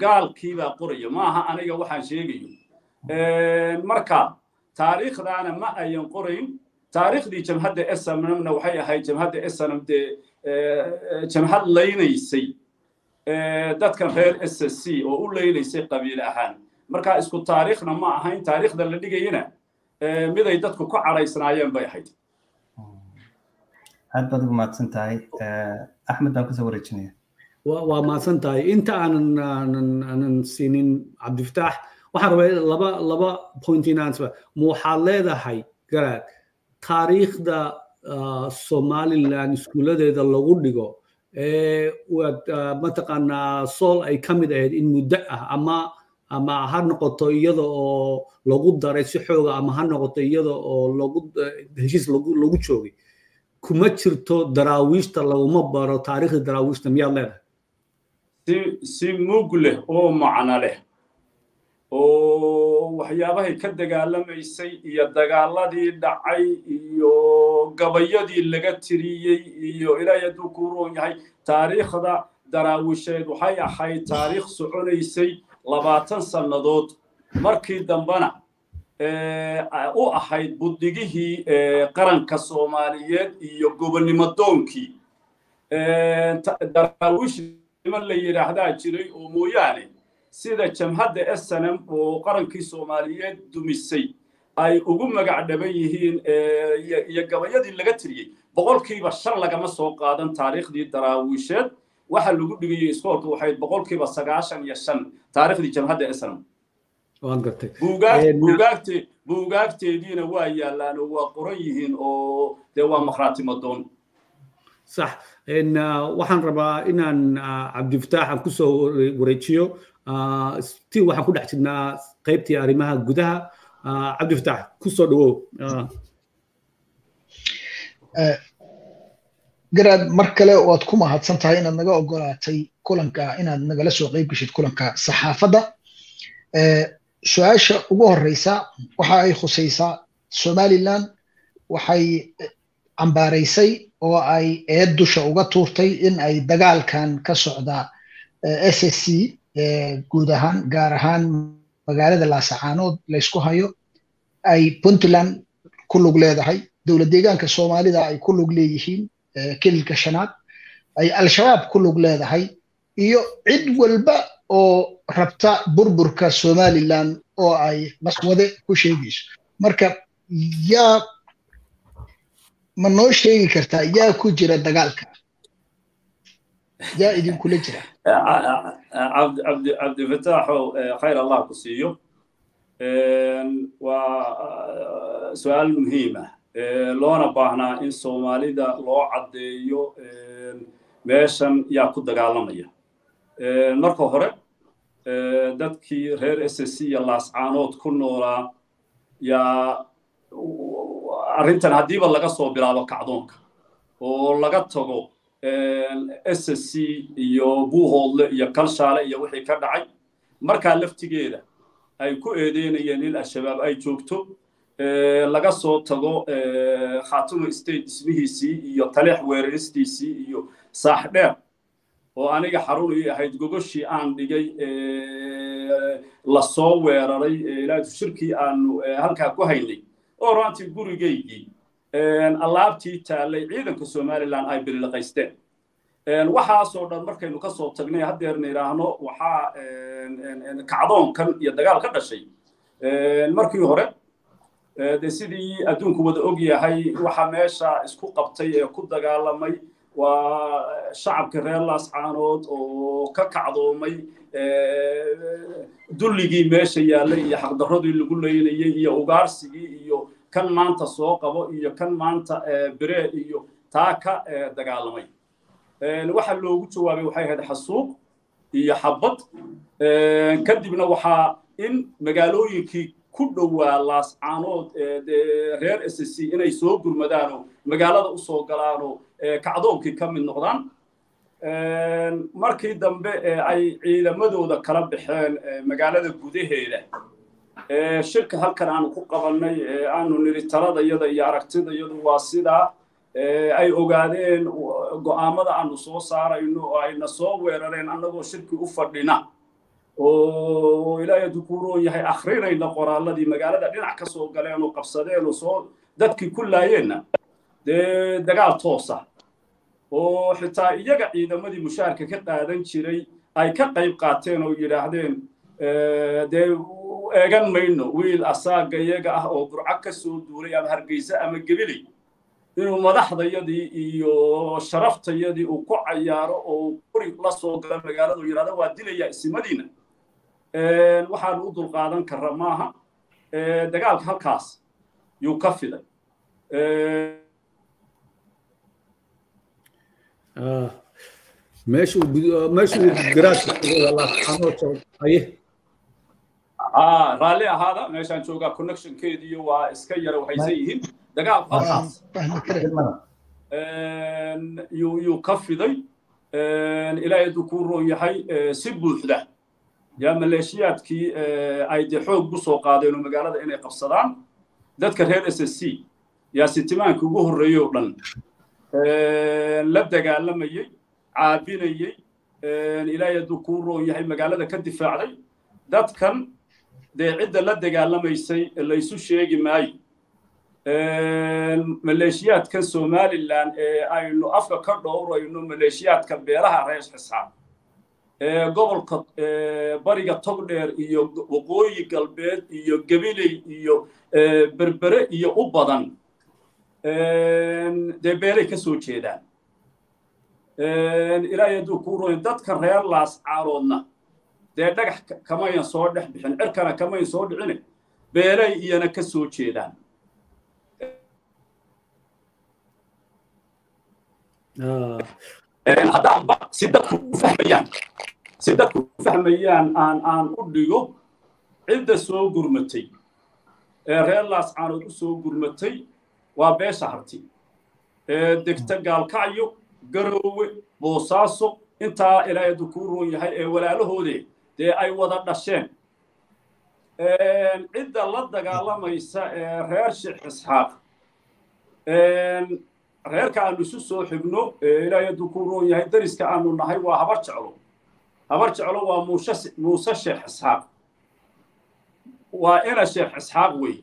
Speaker 2: Gaalkiibaa qoraya maaha aniga waxaan sheegayo. Marka taariikhdaana ma ayan qorayn. Taariikhdii jamhadda snmna waxay ahayd jamhadda snm dee jamhad laynaysay dadkan reer s c oo u laynaysay qabiil ahaan. Marka isku taariikhna ma ahayn taariikhda la dhigayana miday dadku ku cadhaysnaayeen bay ahayd.
Speaker 3: Aad baad ugu mahadsan tahay axmed baan ku soo wareejinaya
Speaker 1: waa mahadsan tahay. Inta aanan aanan aanan siinin cabdifataax waxaan rabaa laba laba point inaan ma waxaad leedahay garaad taariikhda somaliland iskuuladeeda lagu dhigo mataqaanaa sool ay ka mid ahayd in muddo ah ama ama ha noqoto iyada oo lagu daray si xooga ama ha noqoto iyada oo lagu heshiis lagu joogay. Kuma jirto daraawiishta laguma baro taariikhda daraawiishta miyaad leedahay?
Speaker 2: Si si mug leh oo macno leh oo waxyaabahay ka dagaalamaysay iyo dagaaladii dhacay iyo gabayadii laga tiriyey iyo ilaahay hadduu kuu roon yahay taariikhda daraawisheed waxay ahayd taariikh soconaysay labaatan sannadood. Markii dambena u ahayd buddigihii qaranka soomaaliyeed iyo gobonnimo doonkii. Daraawiish niman la yidhaahdaa jiray oo mooyaane sida jamhadda snm oo qarankii soomaaliyeed dumisay ay ugu magac dhaban yihiin iyo gabayadii laga tiriyey boqolkiiba shan lagama soo qaadan taariikhdii daraawiisheed waxa lagu dhigayay iskoolka waxayd boqolkiiba sagaashan iyo shan taariikhdii jamhadda snm buugaagteediina waa yaallaan oo waa qoran yihiin oo dee waa
Speaker 1: makhaatimadoon sax. Waxaan rabaa inaan ah, cabdifitaax aan ku soo wareejiyo waxaan ku dhex jirnaa qaybtii arrimaha gudaha. Cabdifataax ku soo dhawow.
Speaker 4: Garaad mar kale waad ku mahadsan tahay inaad naga ogolaatay kulanka inaad nagala soo qayb geshid kulanka saxaafadda. Su'aasha ugu horeysa waxa ay khusaysaa somaliland waxay cambaaraysay oo ay eed dusha uga tuurtay in ay dagaalkan ka socda s s c guud ahaan gaar ahaan magaalada laasacaanood laysku hayo ay puntland ku lug leedahay. Dowlad deegaanka soomaalida ay ku lug leeyihiin kelilka shanaad ay al-shabaab ku lug leedahay iyo cid walba oo rabta burburka somaliland oo ay maswade ku sheegayso marka yaa ma noo sheegi kartaa yaa ku jira dagaalka yaa jira
Speaker 2: cabdifataaxow khayr allah ku siiyo waa su'aal muhiim ah loona baahnaa in soomaalida loo caddeeyo meeshan yaa ku dagaalamaya marka hore dadkii reer s s c iyo laascaanood ku noolaa yaa arrintan haddiiba laga soo bilaabo kacdoonka oo laga tago s s c iyo buuhoodle iyo kalshaale iyo wixii ka dhacay. Markaa laftigeeda ay ku eedeynayeen in al-shabaab ay joogto laga soo tago khaatumo state dhismihiisii iyo taleex weeraristiisii iyo saax dheer oo aniga xarun ii ahayd gogoshii aan dhigay la soo weeraray ilaa shirkii aanu halkaa ku haynay. Oo runtii gurigaygii allaabtii taallay ciidanka somaliland ay bililaqaysteen waxaasoo dhan markaynu ka soo tagnay haddeerna idhaahno waxaa kacdoonkan iyo dagaal ka dhashay. Markii hore de sidii adduunku wada og yahay waxa meesha isku qabtay ee ku dagaalamay waa shacabka reer laascaanood oo ka kacdoomay dulligii meesha yaallay iyo xaqdarradii lagu leynayay iyo ugaarsigii iyo kan maanta soo qabo iyo kan maanta bere iyo taa ka dagaalamay. Waxa loogu jawaabay waxay ahayd xasuuq iyo xabad. Kadibna waxaa in magaalooyinkii ku dhowaa laascaanood reer s c inay soo gurmadaanoo magaalada u soo galaanoo kacdoonkii ka mid noqdaan. Markii dambe ay ciidamadooda kala baxeen magaalada gudaheeda shirka halkan aanu ku qabannay aanu niri taladayada iyo aragtidayadu waa sidaa ay ogaadeen go'aamada aanu soo saarayno oo ayna soo weerareen annagoo shirki u fadhina. Oo ilaahay dukuuroo yahay akhrinayna qoraalladii magaalada dhinac ka soo galeen oo qabsadeen oo soo dadkii ku laayeenna dee dagaal toosa. Oo xitaa iyaga ciidamadii mushaarka ka qaadan jiray ay ka qayb qaateen oo yidhaahdeen dee eegan mayno wiil asaaga iyaga ah oo burco ka soo duulay ama hargeysa ama gebiley inuu madaxdayadii iyo sharaftayadii uu ku cayaaro oo qori la soo gala magaalada uu yidhahdo waa dilayaa isimadiina waxaanu u dulqaadan karra maaha. Dagaalka halkaas yuu ka fiday.
Speaker 1: Meeshuu meeshuu garaadhaye
Speaker 2: raalli ahaada meeshaan joogaa connectionkeediyo waa iska yara waxaysan yihiin. Dagaalku halkaas yuu ka fiday. Ilaahay hadduu kuu roon yahay si buuxda. Yaa maleeshiyaadkii ay dee xoog ku soo qaadeen oo magaalada inay qabsadaan. Dadka reer s s c yaa sitimaankii ugu horreeyey oo dhan. La dagaalamayey caabinayey ilaahay hadduu kuu roon yahay magaalada ka difaacday. Dadkan dee cidda la dagaalamaysay laysu sheegi maayo maleeshiyaadkan somalilan ee aynu afka ka dhowrayno maleeshiyaadka beelaha rees xisaab gobolka bariga togdheer iyo waqooyi galbeed iyo gabiley iyo berbere iyo u badan dee beelay ka soo jeedaan. Ilaahay hadduu kuu royn dadka reer laas caaroodna dee dhagax kamayan soo dhex bixin cirkana kamayan soo dhicine beelay iyana ka soo jeedaan. Haddaanba si dadku u fahmayaan si dadku u fahmayaan aan aan u dhigo cidda soo gurmatay. Ee reer laascaanood u soo gurmatay waa beesha harti. Ee degta gaalkacyo garoowe boosaaso intaa ilaahay hadduu kuu roon yahay ee walaalahoode dee ay wada dhasheen cidda la dagaalamaysa ee reer sheekh isxaaq. Reerka aanu isu soo xigno ilaahay hadduu kuu roon yahay dariska aanu nahay waa habar jeclo. Habar jeclo waa muuse muuse sheekh isxaaq. Waa ina sheekh isxaaq wey.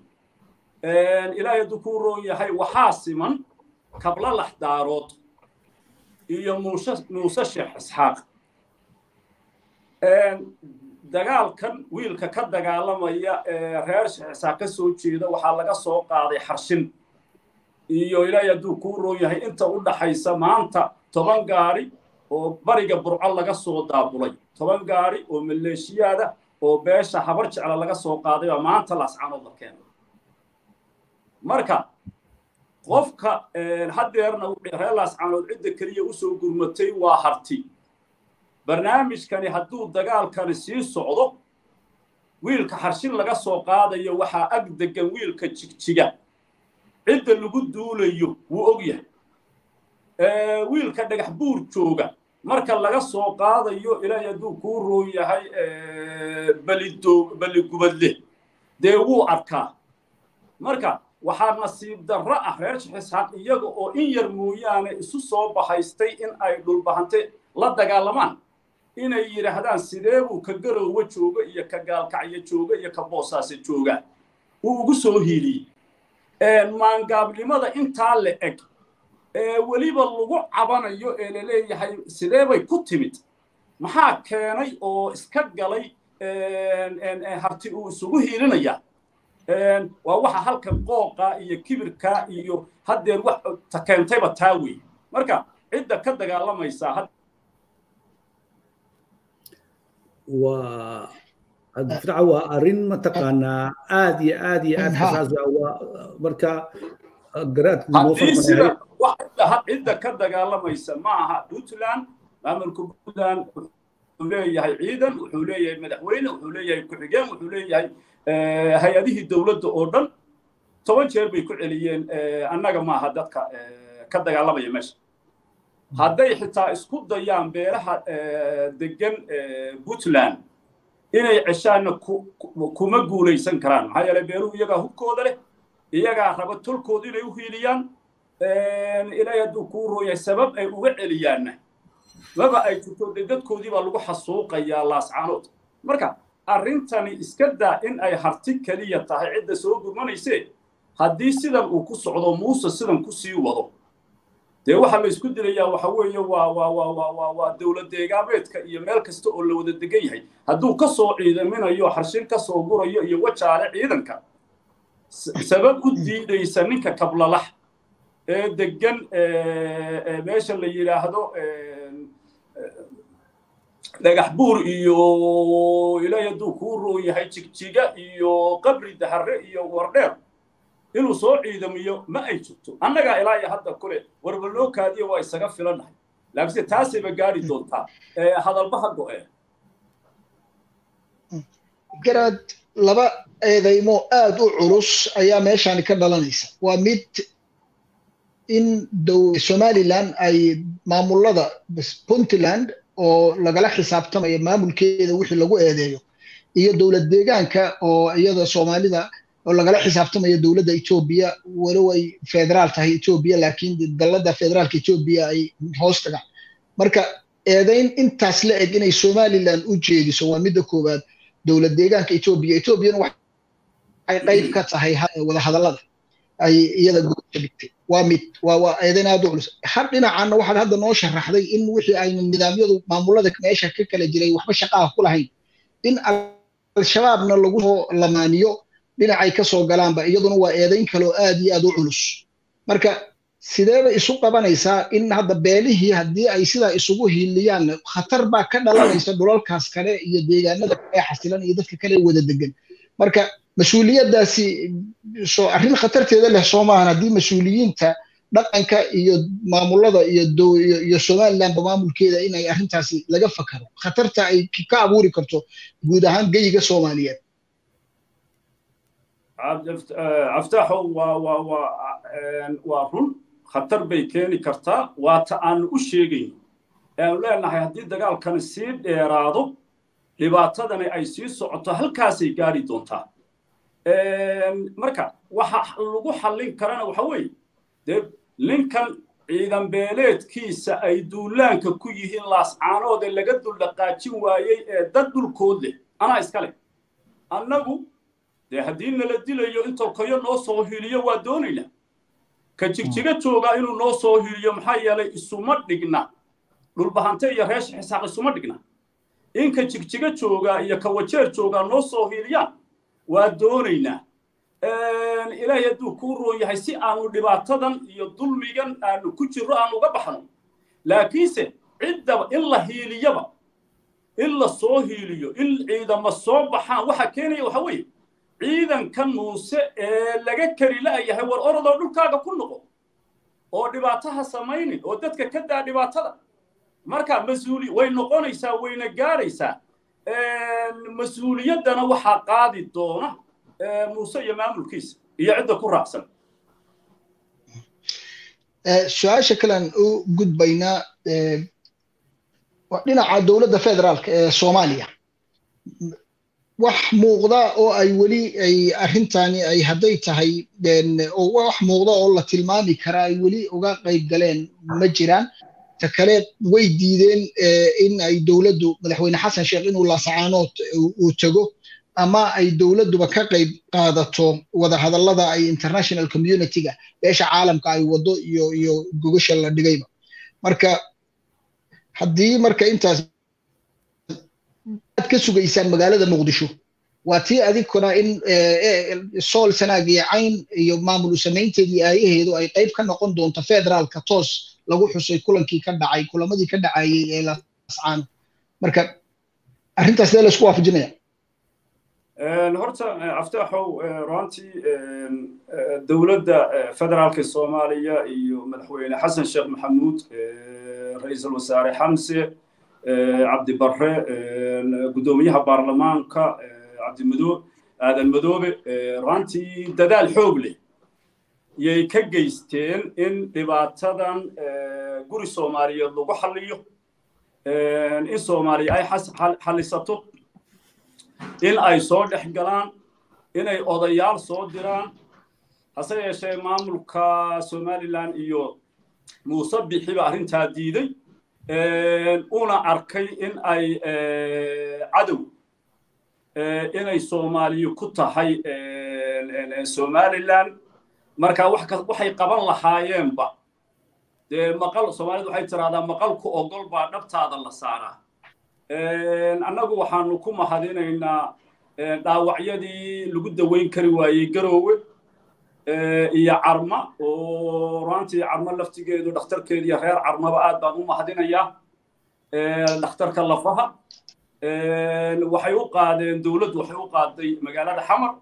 Speaker 2: Ilaahay hadduu kuu roon yahay waxaa siman kabla laxdaarood iyo muuse muuse sheekh isxaaq dagaalkan wiilka ka dagaalamaya ee reer isxaaq ka soo jeeda waxaa laga soo qaaday xarshin. Iyo ilaahay hadduu kuu roon yahay inta u dhaxaysa maanta toban gaari oo bariga burco laga soo daabulay. Toban gaari oo maleeshiyaada oo beesha habar jecla laga soo qaaday baa maanta laascaanood la keenay marka qofka haddeerna reer laascaanood cidda keliya u soo gurmatay waa harti barnaamijkani hadduu dagaalkani sii socdo wiilka xarshin laga soo qaadayo waxaa ag degan wiilka jigjiga. Cidda lagu duulayo wuu og yahay. Wiilka dhagax buur jooga marka laga soo qaadayo ilaahay hadduu kuu roon yahay beligubadle dee wuu arkaa. Marka waxaa nasiib darro ah reer shixisxaaq iyaga oo in yar mooyaane isu soo bahaystay in ay dhulbahante la dagaalamaan inay yidhaahdaan sidee buu ka garoowe jooga iyo ka gaalkacyo jooga iyo ka boosaase jooga? Uu ugu soo hiiliyey. Maangaabnimada intaa la eg ee weliba lagu cabanayo ee la leeyahay sidee bay ku timid? Maxaa keenay oo iska galay harti uu isugu hiilinaya? Waa waxa halkan qooqa iyo kibirka iyo haddeer wax ta keentayba taa wey marka cidda ka dagaalamaysa
Speaker 1: waa abdifraca waa arrin mataqaanaa aad iyo aad iyo aad xasaas marka
Speaker 2: cidda ka dagaalamaysa ma aha puntland maamulka puntland wuxuu leeyahay ciidan wuxuu leeyahay madaxweyne wuxuu leeyahay ku-xigeen wuxuu leeyahay hay'adihii dowladda oo dhan toban jeer bay ku celiyeen annaga maaha dadka ka dagaalamaya meesha hadday xitaa isku dayaan beelaha degan puntland inay ceshaanna kuma guulaysan karaan. Maxaa yeelay beeluhu iyagaa hubkooda leh iyagaa raba tolkooda inay u hiiliyaan ilaahay hadduu kuu rooyahay sabab ay uga celiyaanna. Maba ay jirto dee dadkoodii baa lagu xasuuqayaa laascaanood marka arrintani iska daa in ay harti keliya tahay cidda soo gurmanaysee? Haddii sidan uu ku socdo muuse sidan ku sii wado dee waxaa la isku dilayaa waxa weeye waa waa waa waa waa waa dowlad deegaameedka iyo meel kasta oo la wada degan yahay. Hadduu ka soo ciidaminayo xarshin ka soo gurayo iyo wajaale ciidanka sabab u diidaysa ninka kablalax ee degan meesha la yidhaahdo dhagax buur iyo ilaahay hadduu kuu roon yahay jigjiga iyo qabri dahare iyo wardheer inuu soo ciidamiyo ma ay jirto. Annagaa ilaa iyo hadda kule warba loo kaadiyo waa isaga filannahay laakiinse taasayba gaari doontaa. Hadalbaha go'e.
Speaker 4: Garaad laba eedaymo aad u culus ayaa meeshaani ka dhalanaysa. Waa mid in somalilan ay maamulada puntland oo lagala xisaabtamayo maamulkeeda wixii lagu eedeeyo iyo dowlad deegaanka oo iyada soomaalida oo lagala xisaabtamayo dowladda etoobiya walow ay federaal tahay etoobiya laakiin dalladda federaalka etoobiya ay hoos tagaan marka eedayn intaas la eg inay somalilan u jeediso waa midda koowaad dowlad deegaanka etoobiya etoobiyana waxay qayb ka tahay wadahadallada ay iyada dhigtay. Waa mid eedayn aad u culus. Har dhinacanna waxaad hadda noo sharaxday in wixii aynu nidaamyadu maamulada meesha ka kala jiray waxba shaqaha ku lahayn. In al-shabaabna lagu soo lamaaniyo dhinacay ka soo galaanba iyaduna waa eedayn kaloo aad iyo aad u culus. Marka sideeba isu qabanaysaa in hadda beelihii haddii ay sidaa isugu hiiliyaan khatar baa ka dhalanaysa dhulalkaas kale iyo deegaanada kale xasilan iyo dadka kale wada degan marka mas'uuliyaddaasi arrin khatarteeda leh soo maahan. Haddii mas'uuliyiinta dhaqanka iyo maamulada iyo somalilandba maamulkeeda inay arrintaasi laga fakaro khatarta ay ka abuuri karto guud ahaan geyiga soomaaliyeed
Speaker 2: caftaaxo waa run khatar bay keeni kartaa waata aanu u sheegayno aanu leenahay haddii dagaalkani sii dheeraado dhibaatadani ay sii socoto halkaasay gaari doontaa marka waxa lagu xallin karana waxa weeye dee ninkan ciidan beeleedkiisa ay duulaanka ku yihiin laascaanoode laga duldhaqaajin waayey ee dad dhulkood leh anaa iska leh annagu dee haddii nala dilayo in tolkayo noo soo hiliyo waa doonaynaa ka jigjiga joogaa inuu noo soo hiliyo maxaa yeelay isuma dhigna. Dhulbahante iyo reesha xisaaq isuma dhigna. In ka jigjiga joogaa iyo ka wajeer joogaa noo soo hiliyaan waa doonaynaa ilaahay hadduu kuu roon yahay si aanu dhibaatadan iyo dulmigan aanu ku jirro aanu uga baxno. Laakiinse ciddaba in la hiiliyaba in la soo hiiliyo in ciidama soo baxaan waxa keenaya waxa weeye ciidankan muuse ee laga kari la'yahay war orodoo dhulkaaga ku noqo oo dhibaataha samaynin oo dadka ka daa dhibaatada. Marka mas'uuli way noqonaysaa wayna gaadhaysaa mas'uuliyaddana waxaa qaadi doona muuse iyo maamulkiisa iyo cidda ku raacsan.
Speaker 4: Su'aasha kalean u gudbaynaa dhinaca dowladda federaalka ee soomaaliya wax muuqda oo ay weli ay arrintani ay hadday tahay wax muuqda oo la tilmaami karaa ay weli uga qayb galeen ma jiraan. Ta kale way diideen in ay dowladdu madaxweyne xasan sheekh inuu laasacaanood uu tego ama ay dowladduba ka qayb qaadato wadahadallada ay international communityga beesha caalamka ay waddo iyo iyo gogasha la dhigayba. Marka haddii marka intaas aad ka sugaysaan magaalada muqdisho. Waa tii adinkuna in sool sanaag iyo cayn iyo maamul samaynteedii aayaheedu ay qayb ka noqon doonto federaalka toos lagu xusay kulankii ka dhacay kulamadii ka dhacayay ee lascaano marka arrintaas dee la isku waafajinaya.
Speaker 2: Horta aftaaxow runtii dowladda federaalka soomaaliya iyo madaxweyne xasan sheekh maxamuud ra'iisul wasaare xamse cabdi barre guddoomiyaha baarlamaanka cabdimado aadan madoobe runtii dadaal xoog leh. Yay ka geysteen in dhibaatadan guri soomaaliyeed lagu xalliyo in soomaaliya ay xallisato in ay soo dhex galaan inay odayaal soo diraan. Hase yeeshee maamulka somalilan iyo muuse bixiba arrintaa diiday una arkay in ay cadow inay soomaaliya ku tahay somalilan marka waxay qaban lahaayeenba dee maqal soomaalidu waxay tiraahdaa maqalku ogol baa dhabtaada la saaraa. Annagu waxaanu ku mahadinaynaa dhaawacyadii lagu daweyn kari waayey garoowe iyo carma. Oo runtii carmo laftigeedu dhakhtarkeedu iyo reer carmaba aad baan u mahadinayaa dhakhtarka lafaha. Waxay u qaadeen dowladdu waxay u qaaday magaalada xamar.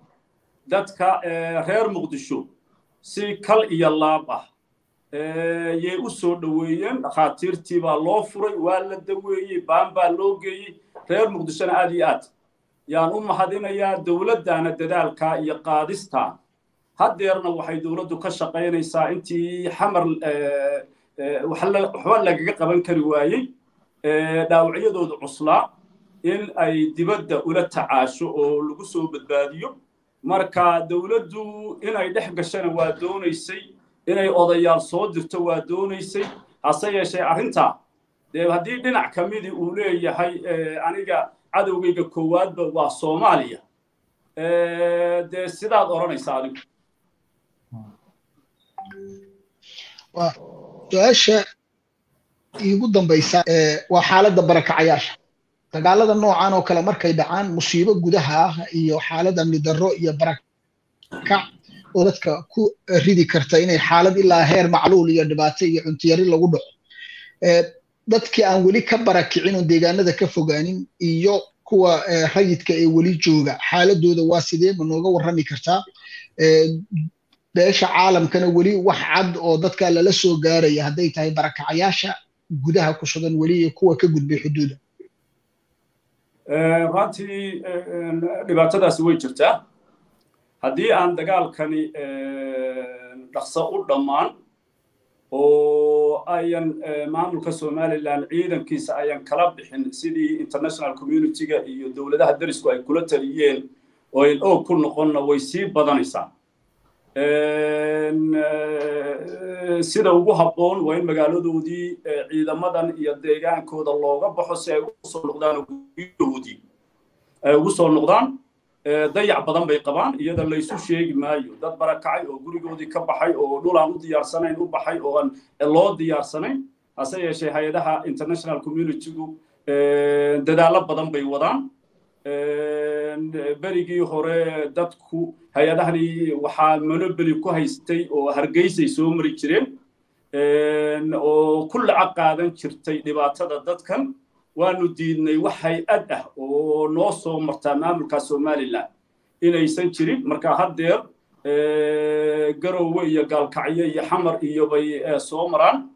Speaker 2: Dadka reer muqdisho si kal iyo laab ah yay u soo dhoweeyeen. Dhakhaatiirtii baa loo furay waa la daweeyey baan baa loo geeyey. Reer muqdishona aad iyo aad yaan u mahadinayaa dowladdaana dadaalka iyo qaadistaa haddeerna waxay dowladdu ka shaqaynaysaa intii xamar waxba lagaga qaban kari waayey dhaawacyadooda cuslaa in ay dibadda ula tacaasho oo lagu soo badbaadiyo. Marka dowladdu inay dhex gashana waa doonaysay inay odayaal soo dirto waa doonaysay hase yeeshee arrintaa dee haddii dhinac ka midii uu leeyahay aniga cadowgayga koowaadba waa soomaaliya. Dee sidaad odhanaysa adigu
Speaker 4: su'aasha iigu dambaysa waa xaaladda barakacayaasha dagaalada noocan oo kale markay dhacaan musiibo gudaha ah iyo xaalad amni darro iyo barakac oo dadka ku ridi karta inay xaalad ilaa heer macluul iyo dhibaato iyo cuntiyari lagu dhaco. Dadkii aan weli ka barakicin oo deegaanada ka fogaanin iyo kuwa rayidka ee weli jooga xaaladooda waa sidee ma nooga warrami kartaa beesha caalamkana weli wax cad oo dadka lala soo gaaraya hadday tahay barakacayaasha gudaha ku sugan weli iyo kuwa ka gudbay xuduuda.
Speaker 2: Runtii dhibaatadaasi way jirtaa. Haddii aan dagaalkani dhaqso u dhammaan oo ayan maamulka somalilan ciidankiisa ayan kala bixin sidii international communityga iyo dowladaha darisku ay kula taliyeen oo ayn oog ku noqonna way sii badanaysaa sida ugu habboon waa in magaaladoodii ciidamadan iyo deegaankooda looga baxo si ay u soo noqdaan guryahoodii ay ugu soo noqdaan dayac badan bay qabaan iyada laysu sheegi maayo. Dad barakacay oo gurigoodii ka baxay oo dhul aan u diyaarsanayn u baxay oo aan loo diyaarsanayn hase yeeshee hay'adaha international communitygu dadaallo badan bay wadaan berigii hore dadku hay'adahani waxaa monobeli ku haystay oo hargeysay soo mari jireen. Oo ku lacag qaadan jirtay dhibaatada dadkan. Waanu diidnay wax hay'ad ah oo noo soo martaa maamulka somalilan inaysan jirin. Marka haddeer garowe iyo gaalkacyo iyo xamar iyo bay soo maraan.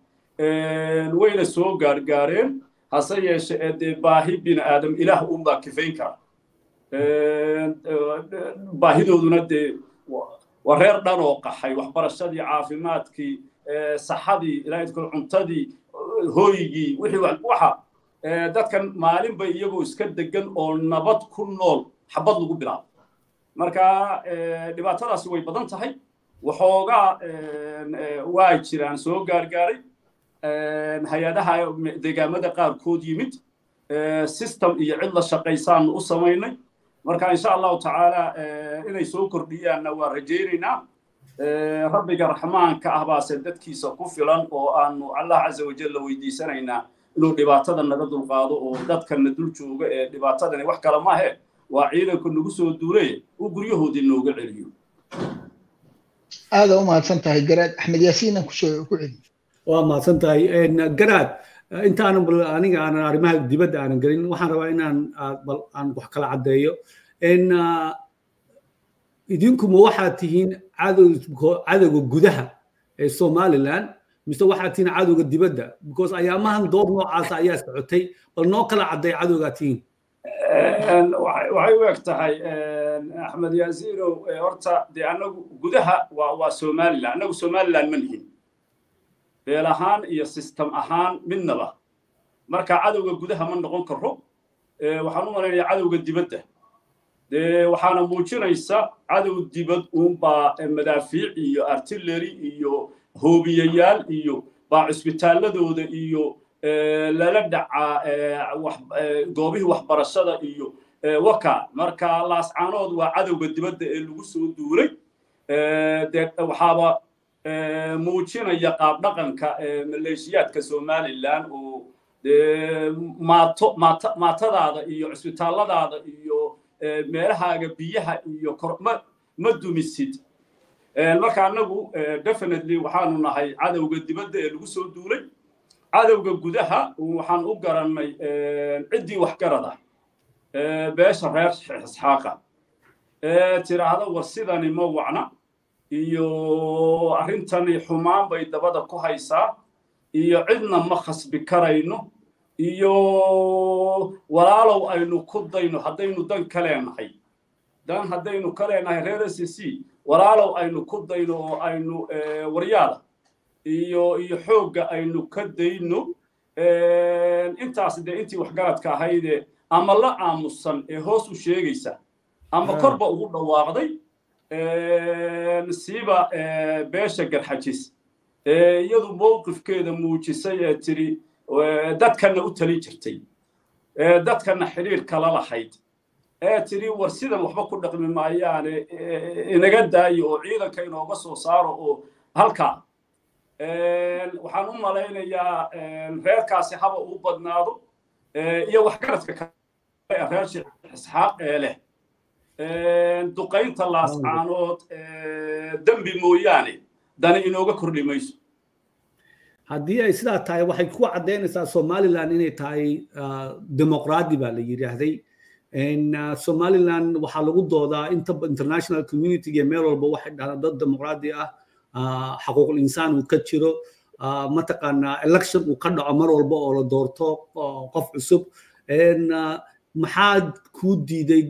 Speaker 2: Wayna soo gaargaareen hase yeeshe ee dee baahi bini aadam ilaah unbaa kifayn kara baahidooduna dee waa reer dhan oo qaxay waxbarashadii caafimaadkii saxadii ilaahidkul cuntadii hooygii wixii waxa dadkan maalin bay iyagoo iska degan oo nabad ku nool xabad lagu bilaabo marka dhibaatadaasi way badan tahay. Waxoogaa waa jiraan soo gaargaaray hay'adaha deegaamada qaarkood yimid. System iyo cid la shaqaysaanu u samaynay. Marka insha allahu tacaala inay soo kordhiyaanna waa rajaynaynaa rabbiga raxmaanka ah baase dadkiisa ku filan oo aanu allah caza wajalla weydiisanaynaa inuu dhibaatada naga dulqaado oo dadkana dul jooga ee dhibaatadani wax kale maahe waa ciidanku nagu soo duulay uu guryahoodii nooga celiyo.
Speaker 4: Aada u mahadsan tahay garaad axmed yaasiin aan ku soo ku celiyo
Speaker 1: waa mahadsan tahay garaad intaanan bal aniga aanan arrimaha dibadda aanan gelin waxaan rabaa inaan bal aan wax kala caddeeyo. Idinkuma waxaad tihiin cadowga gudaha ee somaliland mise waxaad tihiin cadowga dibadda? Because ayaamahan doob noocaasa ayaa socotay bal noo kala cadday cadowgaa tihiin?
Speaker 2: Waxay u eg tahay axmed yaasiinow horta dee annagu gudaha waa somaliland. Annagu somaliland ma nihin beel ahaan iyo system ahaan midnaba. Marka cadowga gudaha ma noqon karo waxaan u malaynayaa cadowga dibadda. Dee waxaana muujinaysa cadow dibad uunbaa madaafiic iyo artillery iyo hoobiyayaal iyo baa cisbitaaladooda iyo lala dhacaa goobihii waxbarashada iyo waka. Marka laascaanood waa cadowga dibadda ee lagu soo duulay dee waxaaba muujinaya qaab dhaqanka maleeshiyaadka somalilan oo maato maata maatadaada iyo cisbitaalladaada iyo meelahaaga biyaha iyo ma ma dumisid. Marka annagu definitely waxaanu nahay cadowga dibadda ee lagu soo duulay. Cadowga gudaha waxaan u garannay ciddii waxgarada beesha reer isxaaqa. Tiraahda war sidani ma wacna iyo arrintani xumaan bay dabada ku haysaa iyo cidna ma khasbi karayno iyo walaalow aynu ku dayno haddaynu dan ka leenahay. Dan haddaynu ka leenahay reer s c walaalow aynu ku dayno oo aynu waryaada iyo iyo xoogga aynu ka dayno intaas dee intii waxgaradka ahaydee ama la aamusan ee hoos u sheegaysa ama korba ugu dhawaaqday siiba beesha garxajis. Iyadu mowqifkeeda muujisay ee tiri dadkanna u talin jirtay. Dadkanna xidhiir kala lahayd. Ee tiri war sidan waxba ku dhaqmi maayaane inaga daayo oo ciidanka inooga soo saaro oo halkaa waxaan u malaynayaa reerkaasi haba uu badnaado iyo waxgaradka reer sheekh isxaaq ee leh duqaynta laascaanood dembi mooyaane dani inooga kordhi mayso.
Speaker 1: Haddii ay sidaa tahay waxay ku caddaynaysaa somaliland inay tahay dimuqraadi baa la yidhaahday. Somaliland waxaa lagu doodaa inta international community iyo meel walba waxay dhahdaan dad dimuqraadi ah. Xaquuqul insaan uu ka jiro. Mataqaanaa election uu ka dhaco mar walba oo la doorto qof cusub maxaad kuu diiday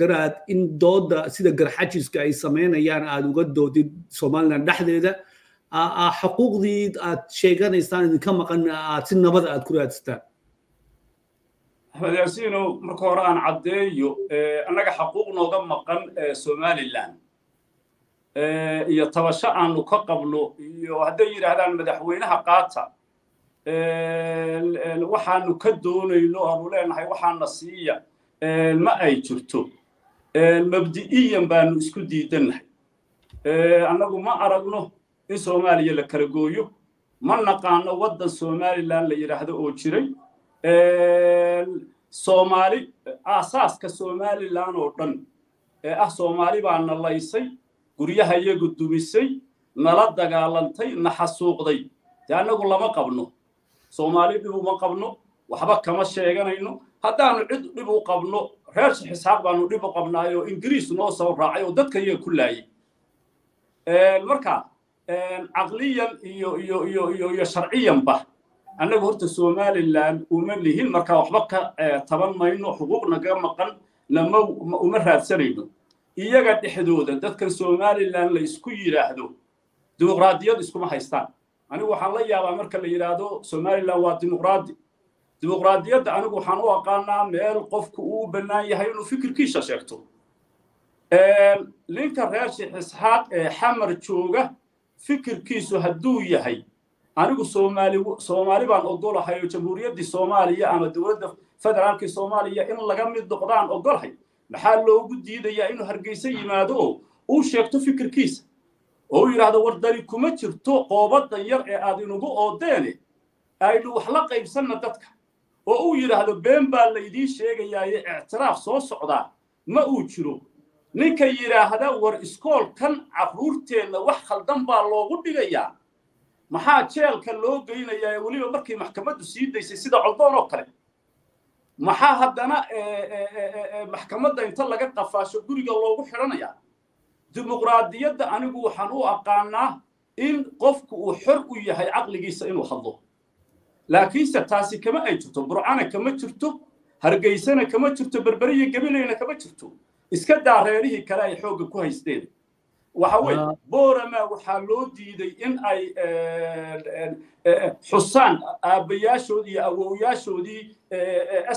Speaker 1: garaad in dooda sida garxajiska ay samaynayaan aad uga doodid somaliland dhexdeeda? Xuquuqdii aad sheeganaysaan idinka maqan aad si nabada aad ku raadsataan
Speaker 2: axmed yaasiinow marka hore aan caddeeyo annaga xaquuq nooga maqan somaliland. Iyo tabasho aanu ka qabno iyo hadday yidhaahdaan madaxweynaha qaata waxaanu ka doonayno aanu leenahay waxaana siiya ma ay jirto. Mabdi'iyan baanu isku diidannahay annagu ma aragno in soomaaliya la kala gooyo. Ma naqaano waddan somaliland la yidhaahdo oo jiray. Soomaali aasaaska somaliland oo dhan ee ah soomaali baa na laysay guryaha iyagu dumisay nala dagaalantay na xasuuqday dee annagu lama qabno soomaali dhib uma qabno waxba kama sheeganayno. Haddaanu cid dhib u qabno reer xisaaq baanu dhib u qabnaayoo ingiriis noo soo raacay oo dadka iyaga ku laayay. Marka caqliyan iyo iyo iyo iyo iyo sharciyanba annagu horta somaliland uma lihin marka waxba ka taban mayno xuquuq naga maqan nama uma raadsanayno. Iyaga dhexdooda dadkan somaliland la isku yidhaahdo dimuqraadiyad iskuma haystaan anigu waxaan la yaabaa marka la yidhaahdo somaliland waa dimuqraadi. Dimuqraadiyadda anigu waxaan u aqaanaa meel qofku uu bannaan yahay inuu fikirkiisa sheegto. Ninka reer sheekh isxaaq ee xamar jooga fikirkiisu hadduu yahay anigu soomaali soomaali baan ogolahay oo jamhuuriyaddii soomaaliya ama dowladda federaalkii soomaaliya in laga mid noqdaan ogolahay maxaa loogu diidayaa inuu hargeysa yimaado? Oo uu sheegto fikirkiisa oo uu yidhaahdo wardani kuma jirto qoobadan yar ee aad inugu oodeene. Aynu wax la qaybsanna dadka. Oo uu yidhaahdo been baa laydiin sheegayaaye ictiraaf soo socdaa ma uu jiro. Ninka yidhaahda war iskoolkan carruurteenna wax khaldan baa loogu dhigayaa. Maxaa jeelka loo geynayaa weliba markii maxkamaddu sii daysay sida coldoon oo kale? Maxaa haddana maxkamadda inta laga qafaasho guriga loogu xidhanayaa dimuqraadiyadda anigu waxaan u aqaanaa in qofku uu xor u yahay caqligiisa inuu hadlo. Laakiinse taasi kama ay jirto burcana kama jirto hargeysana kama jirto berberiya gabilayna kama jirto. Iska daa reerihii kale ay xoogga ku haysteen. Waxa weeye borama waxaa loo diiday in ay xusaan aabbayaashoodii iyo awowyaashoodii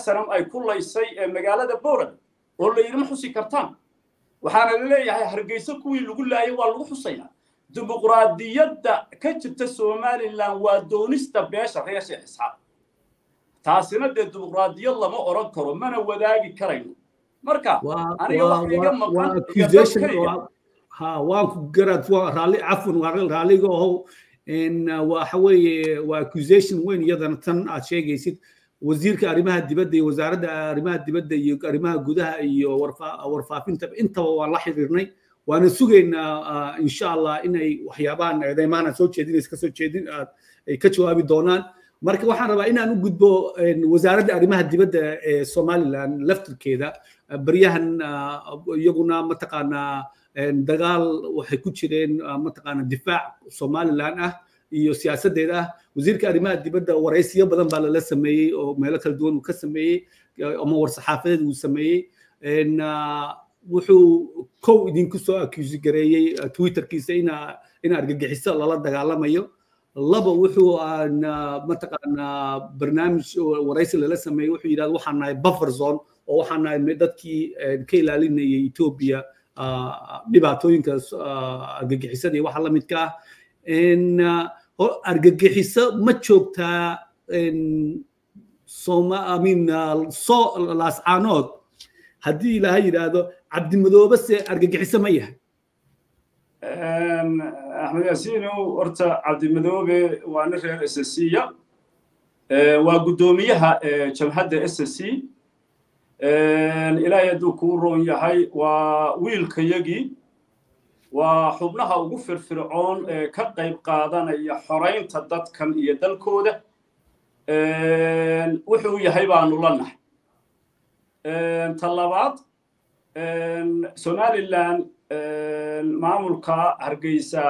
Speaker 2: snm ay ku laysay magaalada boram oo la yidhi ma xusi kartaan waxaana la leeyahay hargeysa kuwii lagu laayay waa lagu xusayaa dimuqraadiyadda ka jirta somaliland waa doonista beesha reer sheekh isxaaq. Taasina dee dimuqraadiyad lama oran karo mana wadaagi karayno. Marka aniga wax iga maqan
Speaker 1: waxa weeye waa accusation weyn iyadana tan aad sheegaysid wasiirka arrimaha dibadda iyo wasaaradda arrimaha dibadda iyo arrimaha gudaha iyo warfaafinta intaba waan la xiriirnay. Waana sugaynaa insha allah inay waxyaabahan eedeymaana soo jeedinaysa ka soo jeedin aad ay ka jawaabi doonaan. Marka waxaan rabaa inaan u gudbo wasaaradda arrimaha dibadda ee somaliland laftirkeeda. Baryahan iyaguna mataqaanaa dagaal waxay ku jireen mataqaana difaac somaliland ah iyo siyaasadeeda ah. Wasiirka arrimaha dibadda waraysiyo badan baa lala sameeyey oo meelo kala duwan uu ka sameeyey ama war-saxaafadeed uu sameeyey. Wuxuu kow idinku soo accuse gareeyey twitterkiisa ina in argagixiso lala dagaalamayo. Laba wuxuu aan mataqaanaa barnaamij waraysi lala sameeyey. Wuxuu yidhahda waxaan nahay buffer zone oo waxaan nahay dadkii ka ilaalinayay etoobiya dhibaatooyinka argagixisada iyo waxa la midka ah argagixiso ma joogtaa so laascaanood haddii ilaahay yidhaahdo cabdimadoobe se argagixiso ma yahay.
Speaker 2: Axmed yaasiinow horta cabdimadoobe waa nin reer s s ya. Waa guddoomiyaha jabhadda s s c. Ilaahay hadduu kuu roon yahay waa wiilkayagii waa xubnaha ugu firfircoon ee ka qayb qaadanaya xoraynta dadkan iyo dalkooda. Wuxuu yahay baanu la nahay. Ta labaad somaliland maamulka hargeysa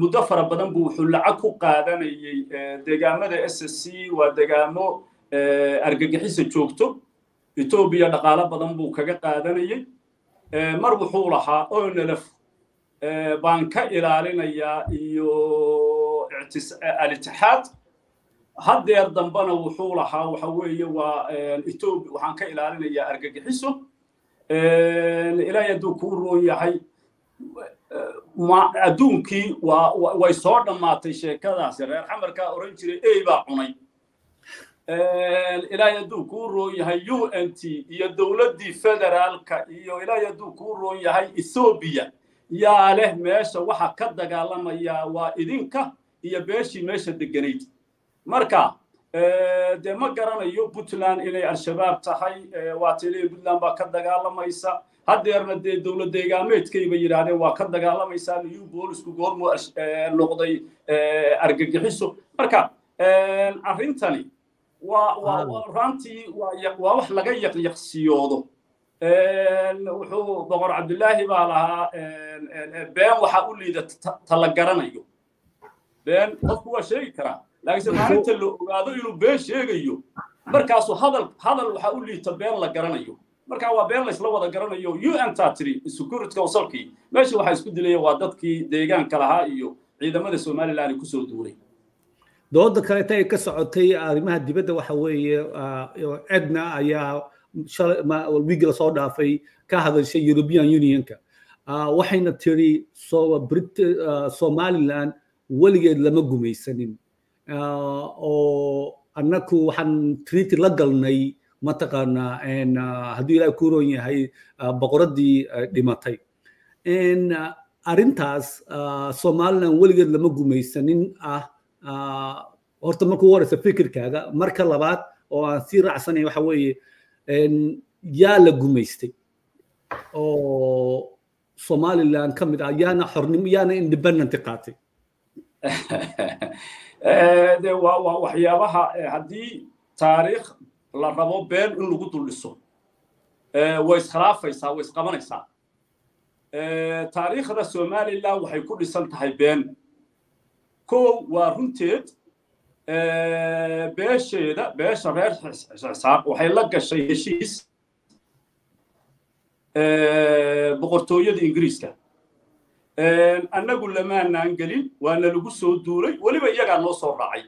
Speaker 2: muddo fara badan buu wuxuu lacag ku qaadanayay deegaamada s s c waa deegaamo argagixisa joogto. Etoobiya dhaqaalo badan buu kaga qaadanayay. Mar wuxuu lahaa onelf baan ka ilaalinayaa iyo alitixaad. Haddeer dambena wuxuu lahaa waxa weeye waa etoobiya waxaan ka ilaalinayaa argagixiso. Ilaahay hadduu kuu roon yahay adduunkii way soo dhammaatay sheekadaasi. Reer xamarkaa oran jiray ey baa cunay. Ilaahay hadduu kuu roon yahay u n t iyo dowladdii federaalka iyo ilaahay hadduu kuu roon yahay ethoobiya yaa leh meesha waxa ka dagaalamaya waa idinka iyo beeshii meesha deganayd marka dee ma garanayo puntland inay al-shabaab tahay? Waa tiliya puntland baa ka dagaalamaysa haddeerna dee dowlad deegaameedkayba yidhaahdeen waa ka dagaalamaysaa new boolisku goormuu noqday argagixiso. Marka arrintani waa raantii waa wax laga yaqyaqsiyoodo wuxuu boqor cabdilaahi baa lahaa been waxa u liida tala garanayo been qofku waa sheegi karaa. Laakiinse maalinta la ogaado inuu been sheegayo markaasu hadal hadal waxa u liita been la garanayo. Marka waa been laysla wada garanayo. Un tatri security councilkii. Meesha waxaa isku dilaya waa dadkii deegaanka lahaa iyo ciidamada somaliland ku soo duulay.
Speaker 1: Dooda kaleeta ay ka socotay arrimaha dibadda waxa weeye edna ayaa wiigi la soo dhaafay ka hadashay european unionka. Waxayna tiri somaliland weligeed lama gumaysanin. Oo annaku waxaan treaty la galnay mataqaanaa hadduu ilaah ku roon yahay boqoraddii dhimatay. Arrintaas somaliland weligeed lama gumaysanin ah horta markuu horeysa fikirkaaga marka labaad oo aan sii raacsanay waxa weeye yaa la gumaystay oo somaliland ka mid ah yaana xornimo yaana independent qaatay.
Speaker 2: De waa waxyaabaha haddii taariikh la rabo been in lagu dul dhiso way iskhilaafaysaa way isqabanaysaa. Taariikhda somaliland waxay ku dhisan tahay been. Kow waa runteed beesheeda beesha reer xisaaq waxay la gashay heshiis boqortooyada ingiriiska. Annagu lamaanaan gelin waana lagu soo duulay weliba iyagaa noo soo raacay.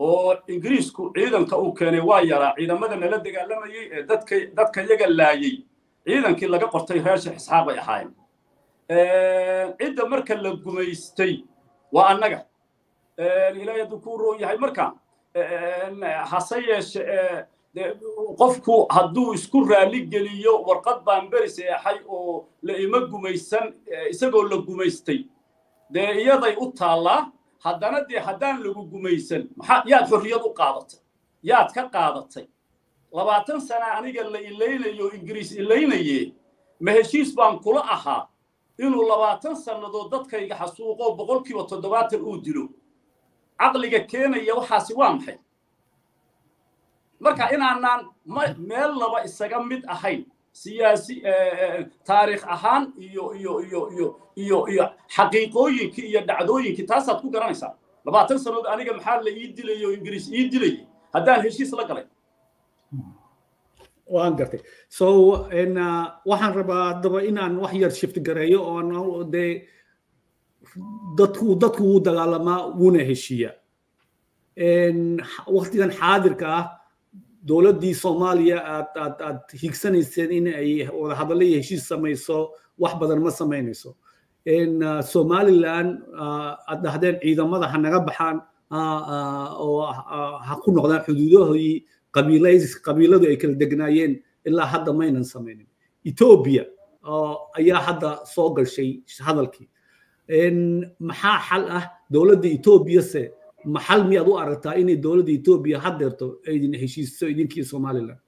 Speaker 2: Oo ingiriisku ciidanka uu keenay waa yaraa ciidamada nala dagaalamayay ee dadka iyaga laayay. Ciidankii laga qortay reer sheekh isxaaq bay ahaayeen. Cidda marka la gumaystay waa annaga ilaahay hadduu kuu roon yahay. Marka hase yeeshe qofku hadduu isku raali geliyo warqad baan beri seexay oo la ima gumaysan isagoo la gumaystay. Dee iyaday u taallaa haddana dee haddaan lagu gumaysan. Maxaa yaad xorriyad u qaadatay. Yaad ka qaadatay. Labaatan sana aniga la ilaynayo ingiriis ilaynaye ma heshiis baan kula ahaa inuu labaatan sannadood dadkayga xasuuqo boqolkiiba toddobaatan uu dilo caqliga keenaya waxaasi waa maxay? Marka inaanaan meel laba isaga mid ahayn siyaasi taariikh ahaan iyo iyo iyo iyo iyo iyo xaqiiqooyinkii iyo dhacdooyinkii taasaad ku garanaysaa. Labaatan sannadood aniga maxaa la ii dilayay oo ingiriis ii dilayay haddaan heshiis la galay.
Speaker 1: Waan gartay. So waxaan rabaa haddaba inaan wax yar shift gareeyo oo dee dadku dadku wuu dagaalamaa wuuna heshiiya. Waktigan xaadirka ah dowladdii soomaaliya aad aad aad higsanayseen in ay wadahadallo iyo heshiis samayso wax badan ma samaynayso. Somaliland aad dhahdeen ciidamada ha naga baxaan oo ha ku noqdaan xuduudahoodii qabiiladu ay kala degnaayeen ilaa hadda maynan samaynin. Etoobiya ayaa hadda soo gashay hadalkii maxaa xal ah? Dowladda etoobiyase maxal miyaad u aragtaa inay dowladda etoobiya haddeerto aydin heshiiso idinkii somaliland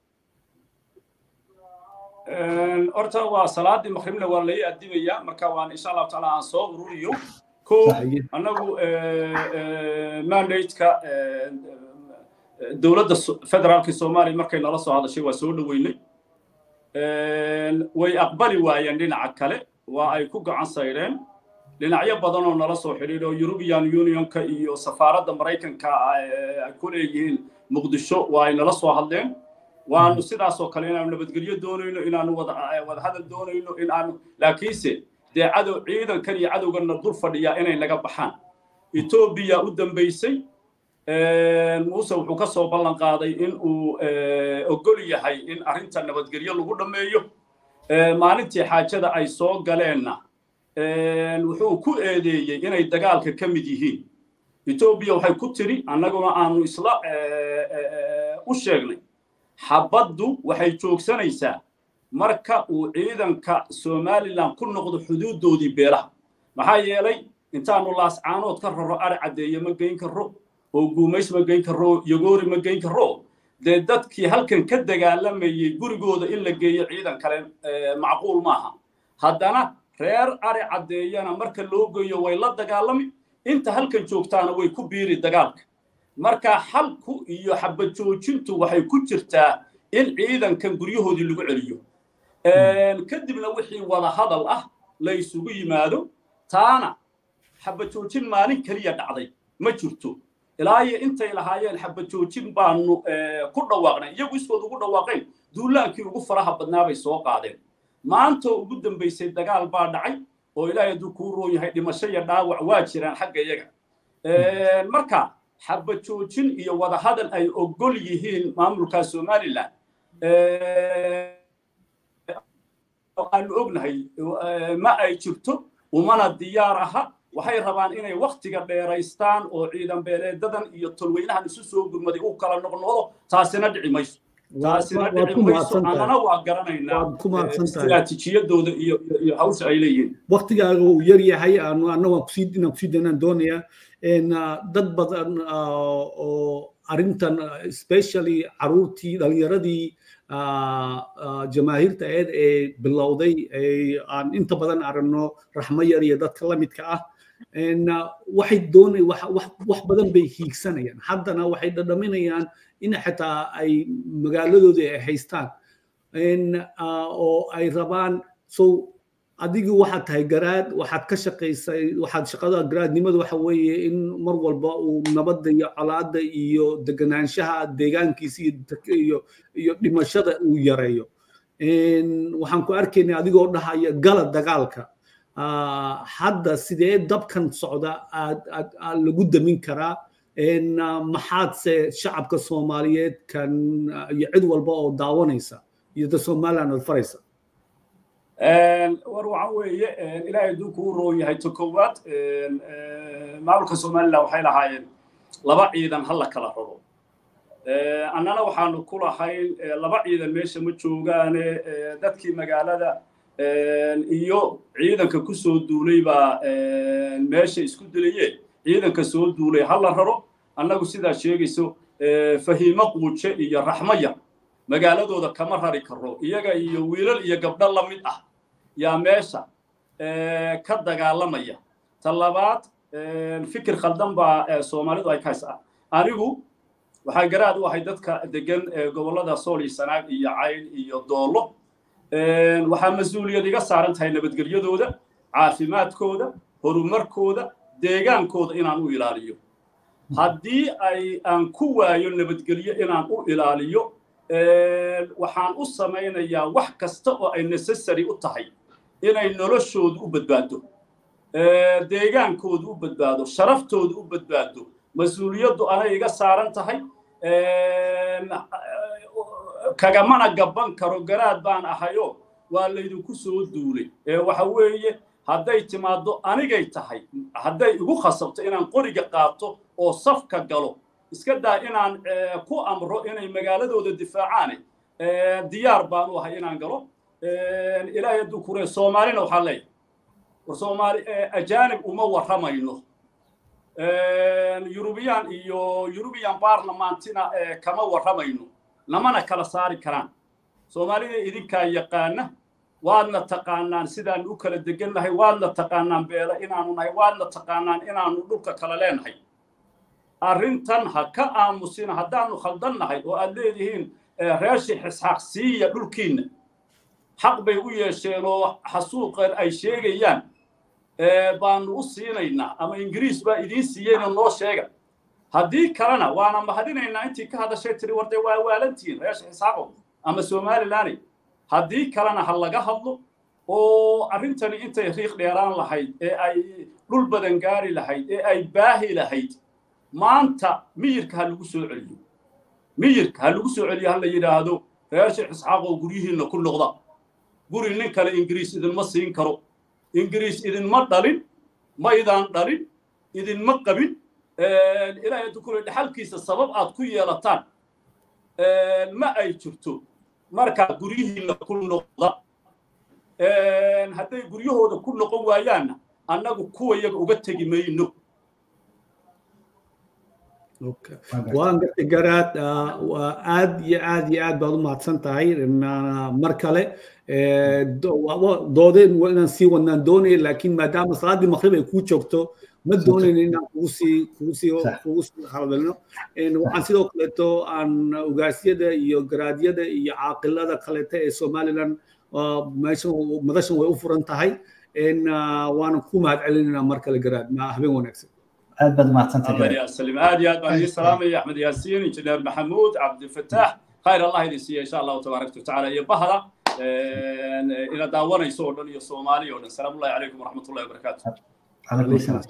Speaker 2: horta waa salaadii maqribna waa lai adimayaa marka waan insha allahu taala aan soo ururiyo. Ko annagu mandate-ka dowladda federaalka soomaaliya markay nala soo hadashay waa soo dhoweynay way aqbali waayeen dhinaca kale. Waa ay ku gacan saydheen dhinacyo badan oo nala soo xidhiidho european unionka iyo safaaradda maraykanka ay ku leeyihiin muqdisho waa ay nala soo hadleen. Waanu sidaasoo kale inaanu nabadgelyo doonayno inaanu wada hadal doonayno in aanu laakiinse dee cadow ciidankan iyo cadowganna dul fadhiyaa inay naga baxaan. Etoobiya u dambaysay muuse wuxuu ka soo ballan qaaday in uu ogol yahay in arrinta nabadgelyo lagu dhammeeyo. Maalintii xaajada ay soo galeenna wuxuu ku eedeeyey inay dagaalka ka mid yihiin. Etoobiya waxay ku tiri annaguna aanu isla u sheegnay. Xabaddu waxay joogsanaysaa marka uu ciidanka somalilan ku noqdo xuduuddoodii beelaha. Maxaa yeelay intaanu laascaanood ka raro ari caddeeye ma geyn karo oo guumays ma geyn karo yogoori ma geyn karo dee dadkii halkan ka dagaalamayey gurigooda in la geeyo ciidan kale macquul maaha. Haddana reer ari caddeeyana marka loo geeyo way la dagaalami. Inta halkan joogtaana way ku biiri dagaalka. Marka xalku iyo xabajoojintu waxay ku jirtaa in ciidankan guryahoodii lagu celiyo. Kadibna wixii wada hadal ah la isugu yimaado taana xabajoojin maalin keliya dhacday. Ma jirto. Ilaa iyo intay lahaayeen xabajoojin baanu ku dhawaaqnay. Iyagu iskood ugu dhawaaqeen duulaankii ugu faraha badnaa bay soo qaadeen maanta ugu dambaysay dagaal baa dhacay oo ilaahay hadduu kuu roon yahay dhimasho iyo dhaawac waa jiraan xagga iyaga. Marka xabajoojin iyo wada hadal ay ogol yihiin maamulka somalilan aanu ognahay ma ay jirto umana diyaar aha. Waxay rabaan inay waktiga dheeraystaan oo ciidan beeleedadan iyo tolweynahan isu soo gurmaday u kala noqnoqdo taasina dhici mayso taasina dhici mayso annana waa garanaynaa istiraatiijiyadooda iyo iyo hawsha ay leeyihiin
Speaker 1: waktigaaga uu yar yahay annaga ku sii inaan ku sii daynaan doonayaa dad badan oo arrintan especially caruurtii dhalinyaradii jamaahiirta eed ee bilowday aan inta badan aragno raxmo yar iyo dadka la midka ah waxay wax badan bay hiigsanayaan haddana waxay dhadhaminayaan in xitaa ay magaaladooda ay haystaan. Oo ay rabaan so adigu waxaad tahay garaad waxaad ka shaqaysay waxaad shaqada garaadnimada waxa weeye in mar walba uu nabadda iyo colaadda iyo deganaanshaha deegaankiisa iyo iyo dhimashada uu yareeyo. Waxaan ku arkaynay adigoo dhahaya gala dagaalka. Hadda sidee dabkan socda aad lagu damin karaa maxaadse shacabka soomaaliyeed kan iyo cid walba oo daawanaysa iyo da somaliland aad faraysa
Speaker 2: war waxa weeye ilaahay hadduu kuu roon yahay to koowaad maamulka somaliland waxay lahaayeen laba ciidan ha la kala raro annana waxaanu ku lahayn laba ciidan meesha ma joogaane dadkii magaalada iyo ciidanka ku soo duulay baa meesha isku dilaye ciidanka soo duulay ha la raro annagu sidaa sheegayso fahiimo quuje iyo raxmaya magaaladooda kama rari karo iyaga iyo wiilal iyo gabdho la mid ah yaa meesha ka dagaalamaya. Ta labaad fikir khaldan baa soomaalidu ay ka haysaa. Anigu waxaa garaad u ahay dadka degan gobollada sool iyo sanaag iyo cayn iyo doollo. Waxaa mas'uuliyad iga saaran tahay nabadgelyadooda caafimaadkooda horumarkooda deegaankooda inaan u ilaaliyo. Haddii ay aan ku waayo nabadgelyo inaan u ilaaliyo waxaan u samaynayaa wax kasta oo ay necessary u tahay inay noloshoodu u badbaado deegaankoodu u badbaado sharaftoodu u badbaado mas'uuliyaddu anay iga saaran tahay kagamana gabban karo garaad baan ahayo waa laydinku soo duulay. Waxa weeye hadday timaaddo anigay tahay hadday igu khasabto inaan qoriga qaato oo safka galo iska daa inaan ku amro inay magaaladooda difaacaane diyaar baan u ahay inaan galo. Ilaahay hadduu kure soomaalina waxaa leeyahay war soomaali ajaanib uma warramayno yurubiyan iyo yurubiyan baarlamaantina kama warramayno namana kala saari karaan. Soomaalida idinkaa yaqaana waadna taqaanaan sidaanu u kala degan nahay waadna taqaanaan beela inaanu nahay waadna taqaanaan inaanu dhulka kala leenahay. Arrintan ha ka aamusina haddaanu khaldan nahay oo aad leedihiin reer sheekh isxaaq siiya dhulkiinna. Xaq bay u yeesheen oo xasuuqan ay sheegayaan. Baanu u siinaynaa ama ingiriis baa idiin siiyeyna noo sheega. Haddii kalena waana mahadinaynaa intii ka hadashay tiri warde waa waalantihiin reesha xisaaqo ama somalilaney haddii kalena ha laga hadlo oo arrintani intay riiq dheeraan lahayd ee ay dhul badan gaari lahayd ee ay baahi lahayd maanta miyirka ha lagu soo celiyo? Miyirka ha lagu soo celiyo ha la yidhaahdo reesha isxaaqoo guryihiinna ku noqda. Guri nin kale ingiriis idinma siin karo. Ingiriis idinma dhalin ma idaan dhalin idinma qabin. Ilaahay hadduu kule dhaxalkiisa sabab aad ku yeelataan. Ma ay jirto marka guryihiinna ku noqda hadday guryahooda ku noqon waayaanna annagu kuwa yaga uga tegi mayno.
Speaker 1: Waan gartay garaad aad iyo aad iyo aad baad u mahadsan tahay mar kale doodeen waa inaan sii wadnaan doonaya laakiin maadaama salaadii maqrib ay kuu joogto ma doonayna inaan kugu sii kugu sii kugu sii hadalno waxaan sidoo kaleeto aan ogaasyada iyo garaadyada iyo caaqilada kaleeta ee somaliland meeshan madashan way u furan tahay waanan ku mahad celinaynaa mar kale garaad ma habeen wanaagsan
Speaker 3: aad baad mahadsantahay
Speaker 2: salim aad iyo aad baan idiin salaamaya axmed yaasiin injineer maxamuud cabdifataax khayr allah idin siiya insha allahu tabaaraka watacaala iyo bahda ila daawanayso oo dhan iyo soomaali oo dhan salaamu ullahi calaykum waraxmat ullahi wabarakaatu
Speaker 3: calaykum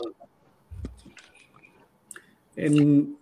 Speaker 3: salaam